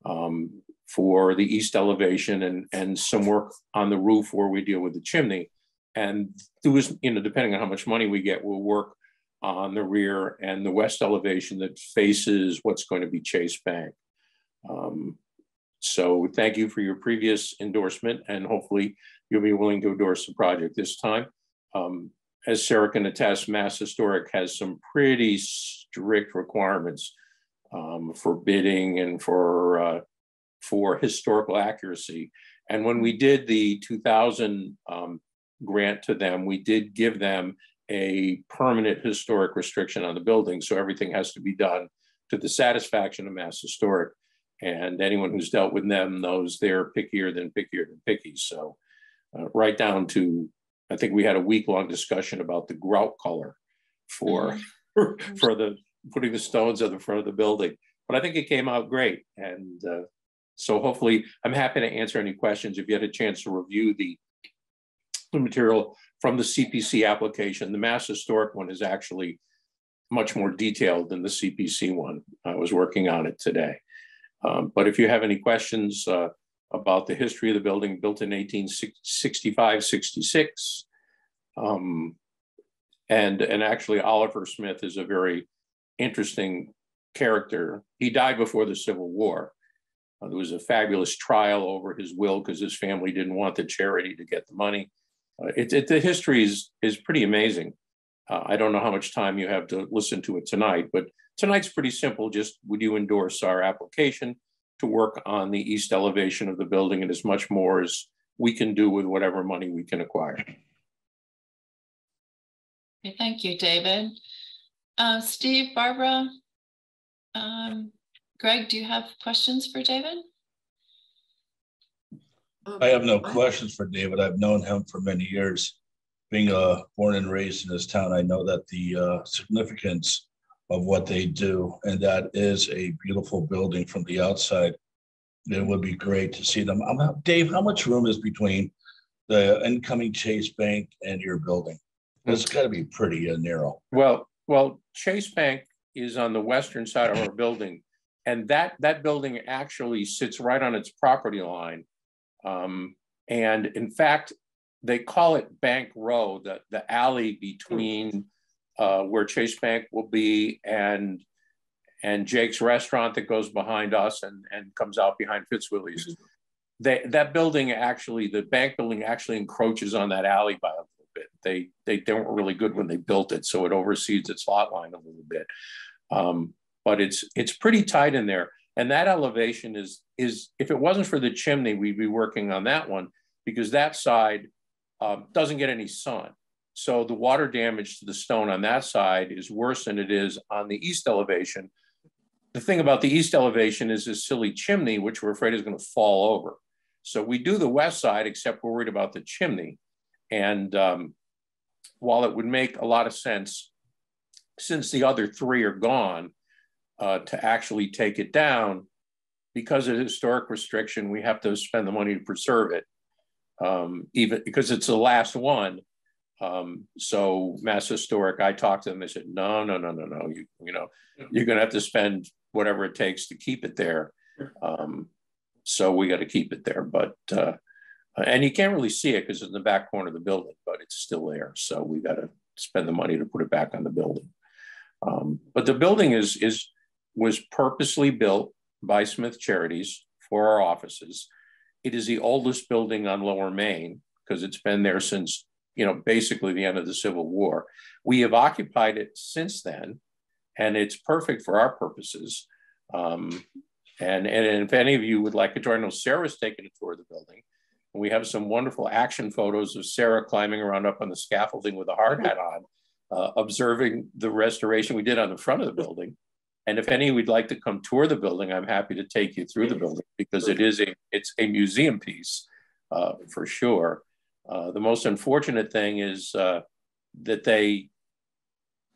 um, for the east elevation and, and some work on the roof where we deal with the chimney. And there was, you know, depending on how much money we get, we'll work on the rear and the west elevation that faces what's going to be Chase Bank. Um, so thank you for your previous endorsement and hopefully you'll be willing to endorse the project this time. Um, as Sarah can attest, Mass Historic has some pretty strict requirements um, for bidding and for, uh, for historical accuracy. And when we did the 2000 um, grant to them, we did give them a permanent historic restriction on the building. So everything has to be done to the satisfaction of Mass Historic. And anyone who's dealt with them knows they're pickier than pickier than picky. So uh, right down to, I think we had a week long discussion about the grout color for, mm-hmm. for the putting the stones at the front of the building. But I think it came out great. And uh, so hopefully I'm happy to answer any questions. If you had a chance to review the, the material from the CPC application, the Mass Historic one is actually much more detailed than the CPC one. I was working on it today. Um, but if you have any questions uh, about the history of the building built in 1865, 66, um, and, and actually Oliver Smith is a very interesting character. He died before the Civil War. Uh, there was a fabulous trial over his will because his family didn't want the charity to get the money. Uh, it, it, the history is, is pretty amazing. Uh, I don't know how much time you have to listen to it tonight, but tonight's pretty simple. Just would you endorse our application to work on the east elevation of the building and as much more as we can do with whatever money we can acquire. Thank you, David. Uh, Steve, Barbara, um, Greg, do you have questions for David? I have no questions for David. I've known him for many years. Being uh, born and raised in this town, I know that the uh, significance of what they do, and that is a beautiful building from the outside. It would be great to see them. I'm, Dave, how much room is between the incoming Chase Bank and your building? It's got to be pretty uh, narrow. Well, well, Chase Bank is on the western side of our building, and that that building actually sits right on its property line. Um, and in fact, they call it Bank Row, the the alley between uh, where Chase Bank will be and and Jake's restaurant that goes behind us and, and comes out behind Fitzwilly's. Mm-hmm. They, that building actually, the bank building actually encroaches on that alley by a bit. They, they, they weren't really good when they built it, so it oversees its lot line a little bit. Um, but it's it's pretty tight in there. And that elevation is is if it wasn't for the chimney, we'd be working on that one because that side um, doesn't get any sun. So the water damage to the stone on that side is worse than it is on the east elevation. The thing about the east elevation is this silly chimney, which we're afraid is going to fall over. So we do the west side, except we're worried about the chimney. And um, while it would make a lot of sense, since the other three are gone, uh, to actually take it down, because of historic restriction, we have to spend the money to preserve it. Um, even because it's the last one, um, so Mass Historic, I talked to them. They said, no, no, no, no, no. You, you know, you're going to have to spend whatever it takes to keep it there. Um, so we got to keep it there. But uh, and you can't really see it because it's in the back corner of the building, but it's still there. So we got to spend the money to put it back on the building. Um, but the building is is was purposely built by Smith Charities for our offices. It is the oldest building on Lower Main because it's been there since you know, basically the end of the Civil War. We have occupied it since then, and it's perfect for our purposes. Um, and, and if any of you would like to join, I know Sarah's taken a tour of the building. We have some wonderful action photos of Sarah climbing around up on the scaffolding with a hard hat on, uh, observing the restoration we did on the front of the building. And if any would like to come tour the building, I'm happy to take you through the building because it is a it's a museum piece uh, for sure. Uh, the most unfortunate thing is uh, that they,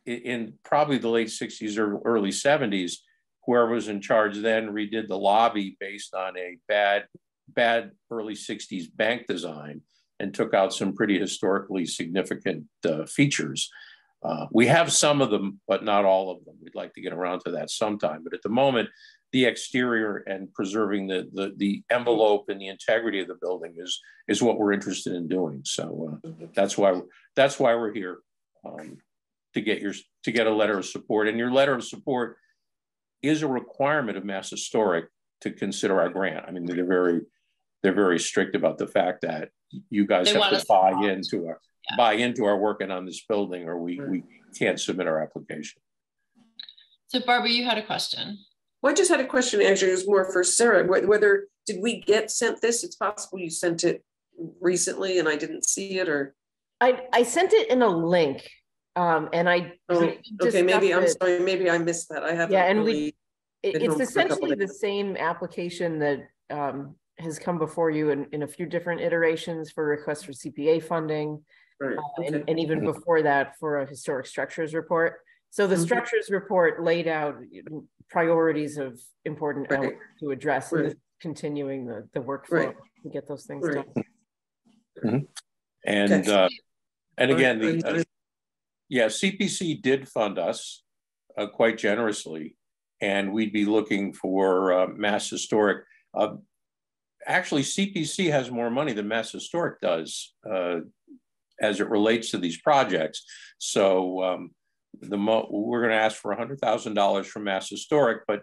in probably the late 60s or early 70s, whoever was in charge then redid the lobby based on a bad, bad early 60s bank design and took out some pretty historically significant uh, features. Uh, we have some of them, but not all of them. We'd like to get around to that sometime. But at the moment, the exterior and preserving the, the, the envelope and the integrity of the building is, is what we're interested in doing. So uh, that's why that's why we're here um, to get your to get a letter of support. And your letter of support is a requirement of Mass Historic to consider our grant. I mean, they're very they're very strict about the fact that you guys they have to buy into our yeah. buy into our working on this building, or we we can't submit our application. So, Barbara, you had a question. Well, I just had a question. Actually, it was more for Sarah. Whether did we get sent this? It's possible you sent it recently and I didn't see it, or I, I sent it in a link, um, and I. Oh, okay, maybe, I'm it. sorry, maybe I missed that. I haven't Yeah, and we- It- it's home for a couple essentially the days. same application that um has come before you in in a few different iterations for requests for CPA funding. Right, uh, and okay. and even before that for a historic structures report. So the Mhm. structures report laid out priorities of important Right. elements to address and Right. this is continuing the the workflow Right. to get those things Right. done. And, uh, and again, the, uh, yeah, CPC did fund us uh, quite generously. And we'd be looking for uh, Mass Historic. Uh, Actually, CPC has more money than Mass Historic does uh, as it relates to these projects. So um, the mo, we're gonna ask for hundred thousand dollars from Mass Historic, but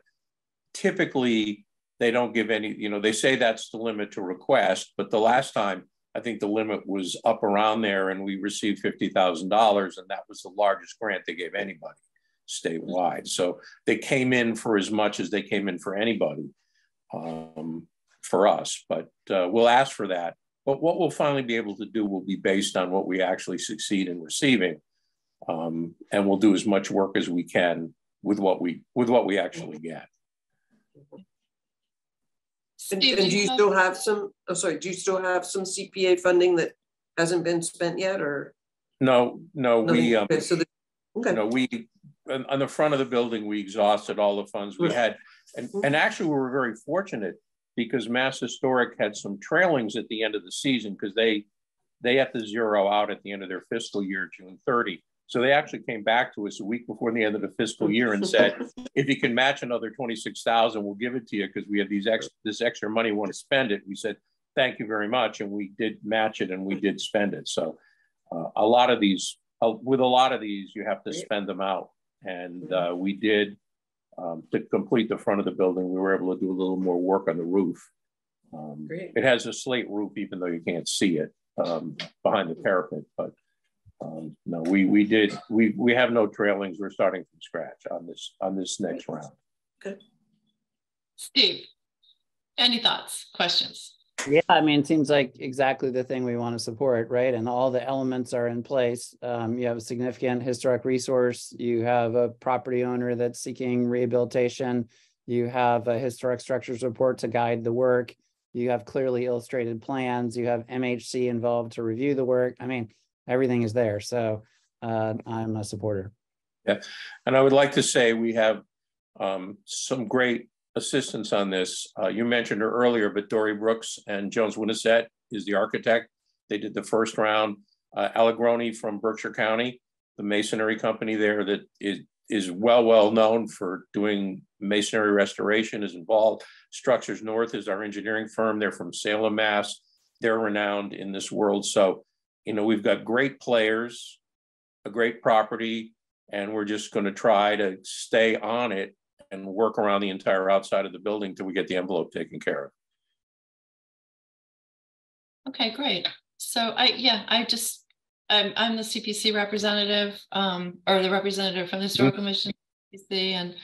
typically they don't give any, you know, they say that's the limit to request, but the last time I think the limit was up around there and we received fifty thousand dollars and that was the largest grant they gave anybody statewide. So they came in for as much as they came in for anybody um, for us, but uh, we'll ask for that. But what we'll finally be able to do will be based on what we actually succeed in receiving. Um, and we'll do as much work as we can with what we with what we actually get. And, Steve, and do do you still have some, oh, sorry, do you still have some CPA funding that hasn't been spent yet or? No, no, we um, Okay, So the, you okay, know, we, on, on the front of the building, we exhausted all the funds we had. And, and actually, we were very fortunate because Mass Historic had some trailings at the end of the season because they, they had to zero out at the end of their fiscal year, June 30. So they actually came back to us a week before the end of the fiscal year and said, if you can match another 26,000, we'll give it to you because we have these ex, this extra money, we want to spend it. We said, thank you very much. And we did match it and we did spend it. So uh, a lot of these, uh, with a lot of these, you have to spend them out. And uh, we did, um, to complete the front of the building, we were able to do a little more work on the roof. Um, Great. it has a slate roof, even though you can't see it um, behind the parapet. But um, no, we we did we we have no trailings. We're starting from scratch on this on this next round. Good. Steve, any thoughts, questions? Yeah, I mean, it seems like exactly the thing we want to support, right? And all the elements are in place. Um, you have a significant historic resource. You have a property owner that's seeking rehabilitation. You have a historic structures report to guide the work. You have clearly illustrated plans. You have MHC involved to review the work. I mean, everything is there. So uh, I'm a supporter. Yeah. And I would like to say we have um, some great assistance on this. Uh, you mentioned her earlier, but Dory Brooks and Jones Whitsett is the architect. They did the first round. Uh, Allegrone from Berkshire County, the masonry company there that is is well well known for doing masonry restoration is involved. Structures North is our engineering firm. They're from Salem, Mass. They're renowned in this world. So, you know, we've got great players, a great property, and we're just going to try to stay on it and work around the entire outside of the building till we get the envelope taken care of. Okay, great. So I, yeah, I just, I'm, I'm the CPC representative, um, or the representative from the Historical Commission, CPC, and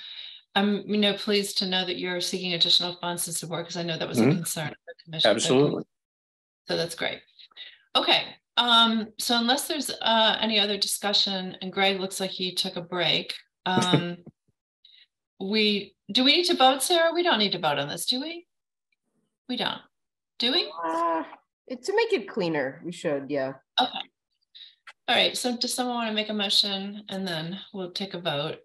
I'm, you know, pleased to know that you're seeking additional funds and support, because I know that was a Mhm. concern of the commission. Absolutely. So that's great. Okay, um, so unless there's, uh, any other discussion, and Greg looks like he took a break, um, we, do we need to vote, Sarah? We don't need to vote on this, do we? We don't, do we? Uh, to make it cleaner, we should, yeah. Okay. All right, so does someone want to make a motion and then we'll take a vote?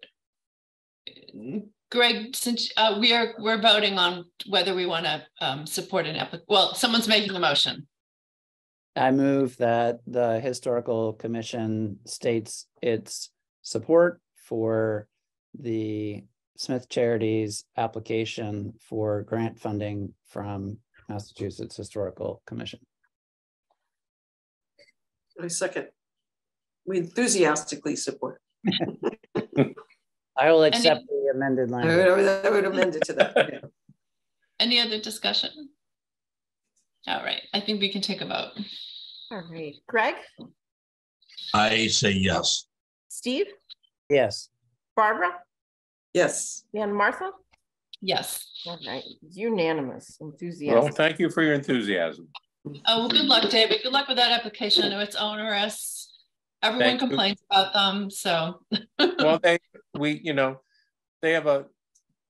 Greg, since uh, we are, we're voting on whether we want to um, support an applic, well, someone's making the motion. I move that the Historical Commission states its support for the Smith Charities application for grant funding from Massachusetts Historical Commission. I second. We enthusiastically support. I will accept the amended I would, language. I would- I would amend it to that. yeah. Any other discussion? All right, I think we can take a vote. All right, Greg, I say yes. Steve, Yes, Barbara, Yes, and Martha? Yes. All right, unanimous, Well, thank you for your enthusiasm. Oh, well, good luck, David. Good luck with that application. I know it's onerous. Everyone Thank you. complains about them, so. Well, they, we, you know, they have a,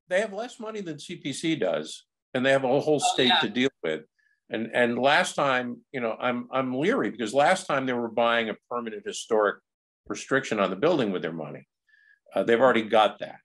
they have less money than CPC does, and they have a whole Oh, state yeah. to deal with. And, and last time, you know, I'm, I'm leery because last time they were buying a permanent historic restriction on the building with their money. Uh, they've already got that.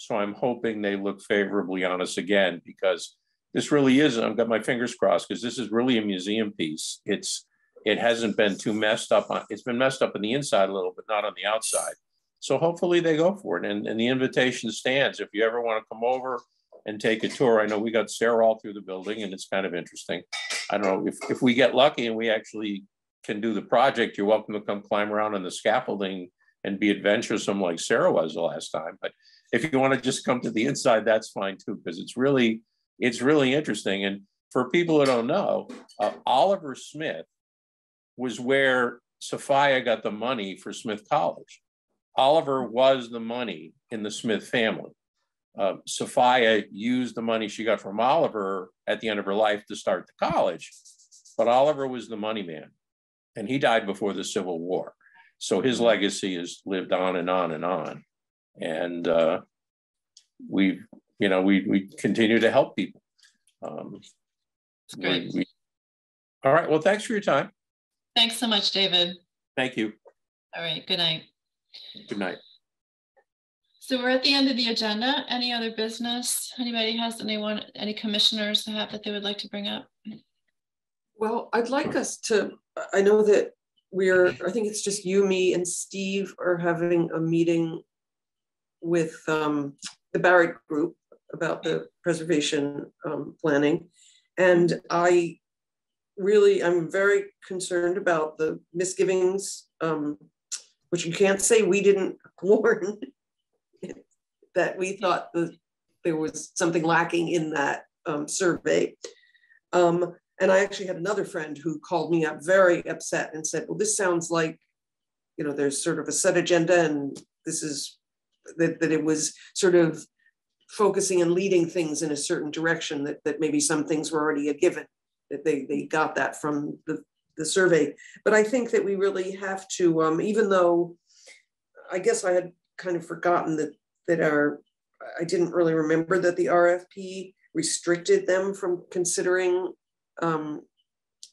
So I'm hoping they look favorably on us again because this really is, I've got my fingers crossed, because this is really a museum piece. It's, it hasn't been too messed up on, it's been messed up on the inside a little, but not on the outside. So hopefully they go for it and, and the invitation stands. If you ever want to come over and take a tour, I know we got Sarah all through the building and it's kind of interesting. I don't know, if, if we get lucky and we actually can do the project, you're welcome to come climb around on the scaffolding and be adventuresome like Sarah was the last time. But if you want to just come to the inside, that's fine too, because it's really, it's really interesting. And for people who don't know, uh, Oliver Smith was where Sophia got the money for Smith College. Oliver was the money in the Smith family. Uh, Sophia used the money she got from Oliver at the end of her life to start the college, but Oliver was the money man, and he died before the Civil War. So his legacy has lived on and on and on, and uh, we, you know, we we continue to help people. Um, we- great. we- all right. Well, thanks for your time. Thanks so much, David. Thank you. All right, good night. Good night. So we're at the end of the agenda. Any other business? Anybody has anyone, any commissioners that have that they would like to bring up? Well, I'd like us to, I know that we're, I think it's just you, me, and Steve are having a meeting with um, the Barrett Group about the preservation um, planning. And I really, I'm very concerned about the misgivings, um, which you can't say we didn't warn, that we thought that there was something lacking in that um, survey. Um, and I actually had another friend who called me up very upset and said, well, this sounds like, you know, there's sort of a set agenda and this is, that, that it was sort of focusing and leading things in a certain direction that, that maybe some things were already a given, that they, they got that from the, the survey. But I think that we really have to, um, even though I guess I had kind of forgotten that, that our, I didn't really remember that the RFP restricted them from considering um,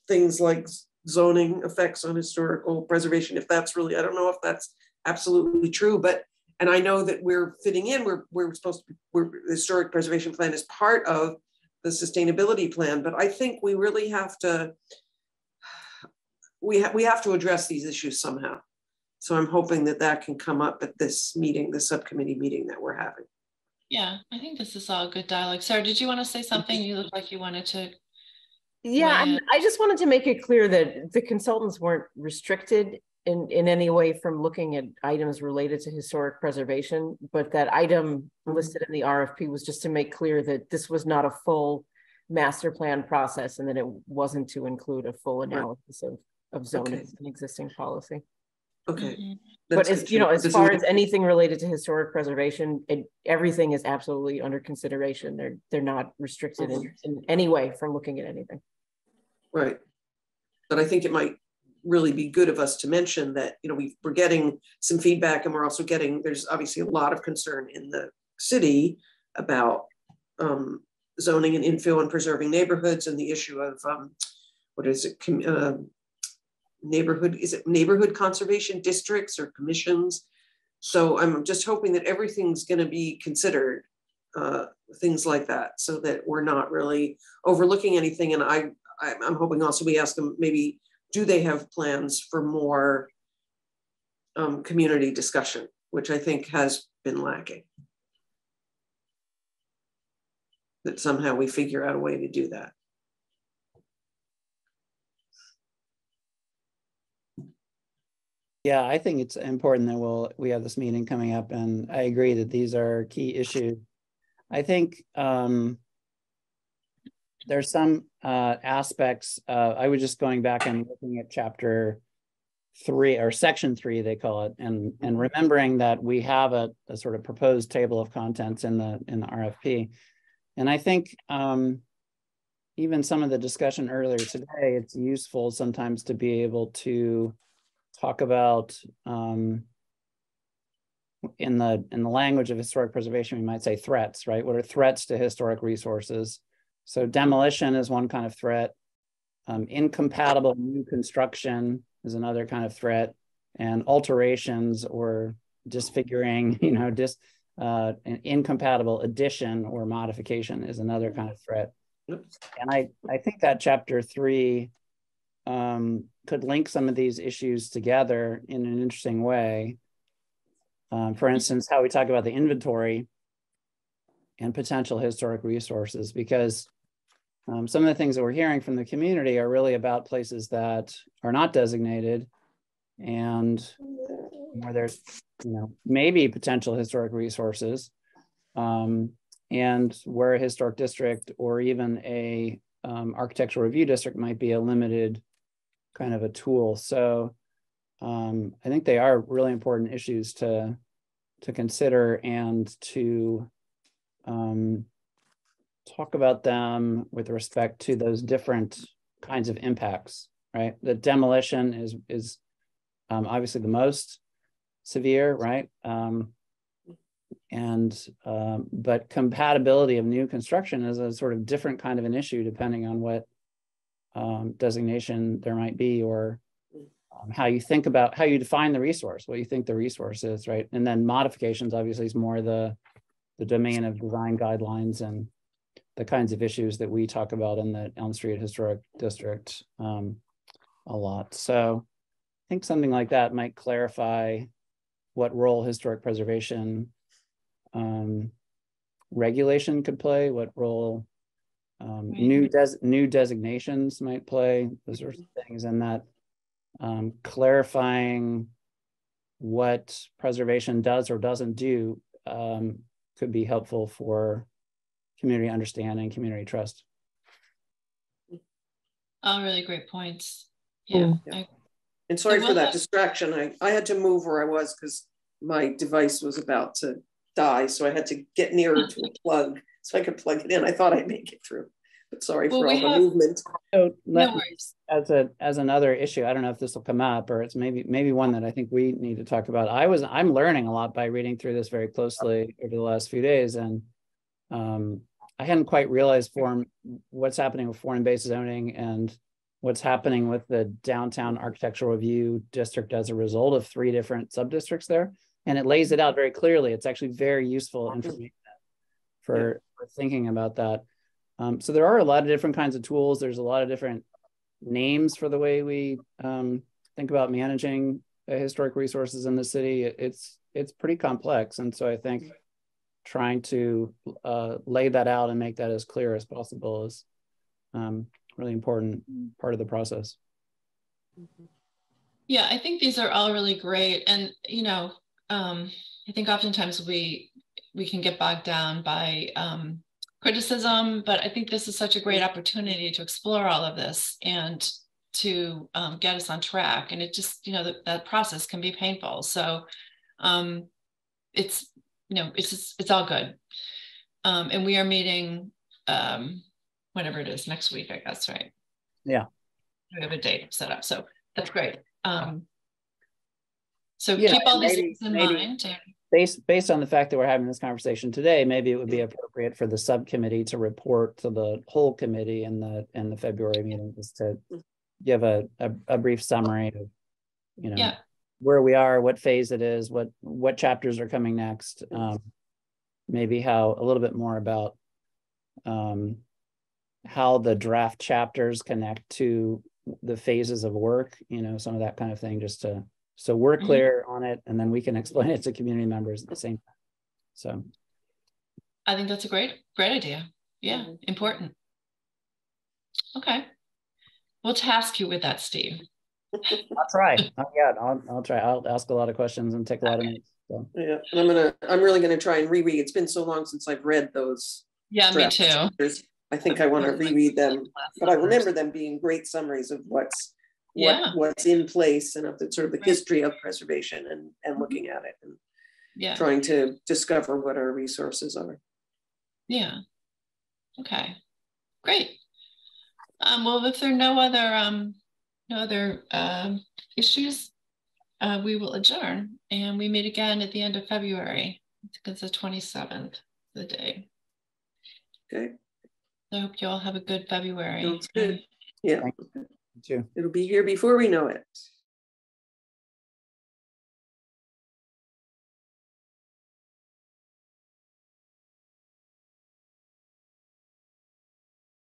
things like zoning effects on historical preservation, if that's really, I don't know if that's absolutely true, but, and I know that we're fitting in, we're, we're supposed to, be we're, the historic preservation plan is part of the sustainability plan, but I think we really have to, we, ha we have to address these issues somehow. So I'm hoping that that can come up at this meeting, the subcommittee meeting that we're having. Yeah, I think this is all good dialogue. Sarah, did you want to say something? You look like you wanted to. Yeah, I just wanted to make it clear that the consultants weren't restricted in, in any way from looking at items related to historic preservation, but that item listed in the RFP was just to make clear that this was not a full master plan process and that it wasn't to include a full analysis of, of zoning Okay. and existing policy. Okay. Mhm. But as, you know, as This far as anything related to historic preservation, it, everything is absolutely under consideration. They're, they're not restricted in, in any way from looking at anything. Right. But I think it might really be good of us to mention that, you know, we, we're getting some feedback and we're also getting, there's obviously a lot of concern in the city about um, zoning and infill and preserving neighborhoods and the issue of, um, what is it, um, neighborhood, is it neighborhood conservation districts or commissions? So I'm just hoping that everything's gonna be considered, uh, things like that, so that we're not really overlooking anything. And I, I'm hoping also we ask them, maybe, do they have plans for more um, community discussion, which I think has been lacking. That somehow we figure out a way to do that. Yeah, I think it's important that we'll, we have this meeting coming up and I agree that these are key issues. I think um, there's some uh, aspects, uh, I was just going back and looking at chapter three or section three, they call it, and and remembering that we have a, a sort of proposed table of contents in the in the RFP. And I think um, even some of the discussion earlier today, it's useful sometimes to be able to talk about um, in the in the language of historic preservation, we might say threats, right? What are threats to historic resources? So demolition is one kind of threat. Um, incompatible new construction is another kind of threat, and alterations or disfiguring, you know, dis uh, an incompatible addition or modification is another kind of threat. And I I think that chapter three um, could link some of these issues together in an interesting way. Um, for instance, how we talk about the inventory and potential historic resources, because um, some of the things that we're hearing from the community are really about places that are not designated and where there's, you know, maybe potential historic resources um, and where a historic district or even a um, architectural review district might be a limited kind of a tool. So um, I think they are really important issues to to consider and to um, talk about them with respect to those different kinds of impacts. Right, the demolition is is um, obviously the most severe, right? Um, and um, but compatibility of new construction is a sort of different kind of an issue depending on what um, designation there might be or um, how you think about how you define the resource, what you think the resource is, right? And then modifications obviously is more the the domain of design guidelines and the kinds of issues that we talk about in the Elm Street Historic District um, a lot. So I think something like that might clarify what role historic preservation um, regulation could play, what role um, new des- new designations might play, those sorts of things, and that um, clarifying what preservation does or doesn't do um, could be helpful for community understanding, community trust. All really great points. Yeah. yeah. I, and sorry for that, that distraction. I, I had to move where I was because my device was about to die. So I had to get nearer to a plug so I could plug it in. I thought I'd make it through. But sorry well, for all the movement. So no worries. As a as another issue, I don't know if this will come up or it's maybe maybe one that I think we need to talk about. I was I'm learning a lot by reading through this very closely over the last few days, and um, I hadn't quite realized form what's happening with form based zoning and what's happening with the downtown architectural review district as a result of three different subdistricts there. And it lays it out very clearly. It's actually very useful information for, for thinking about that. Um, so there are a lot of different kinds of tools. There's a lot of different names for the way we um, think about managing historic resources in the city. It, it's it's pretty complex, and so I think trying to uh, lay that out and make that as clear as possible is um, really important part of the process. Yeah, I think these are all really great, and you know, um, I think oftentimes we we can get bogged down by um, criticism, but I think this is such a great opportunity to explore all of this and to um, get us on track. And it just, you know, that, that process can be painful. So um, it's, you know, it's just, it's all good. Um, and we are meeting um, whenever it is next week, I guess, right? Yeah. We have a date set up. So that's great. Um, so keep all these things in mind. Based based on the fact that we're having this conversation today, maybe it would be appropriate for the subcommittee to report to the whole committee in the in the February meeting just to give a, a, a brief summary of you know yeah. Where we are, what phase it is, what what chapters are coming next, um, maybe how a little bit more about um, how the draft chapters connect to the phases of work, you know, some of that kind of thing, just to so we're mm-hmm. clear on it, and then we can explain it to community members at the same time. So I think that's a great, great idea. Yeah, mm-hmm. important. Okay. We'll task you with that, Steve. I'll try. Oh, yeah, I'll, I'll try. I'll ask a lot of questions and take a lot of notes. So. Yeah, and I'm gonna. I'm really gonna try and reread. It's been so long since I've read those. Yeah, me too. Chapters. I think I want to reread them, but I remember them being great summaries of what's yeah. what, what's in place and of the sort of the history of preservation and, and mm-hmm. looking at it and yeah. trying to discover what our resources are. Yeah. Okay. Great. Um, well, if there are no other um, no other um, issues, uh, we will adjourn and we meet again at the end of February. I think it's the 27th, the day. Okay, I hope you all have a good February. Sounds good. yeah, You too. it'll be here before we know it.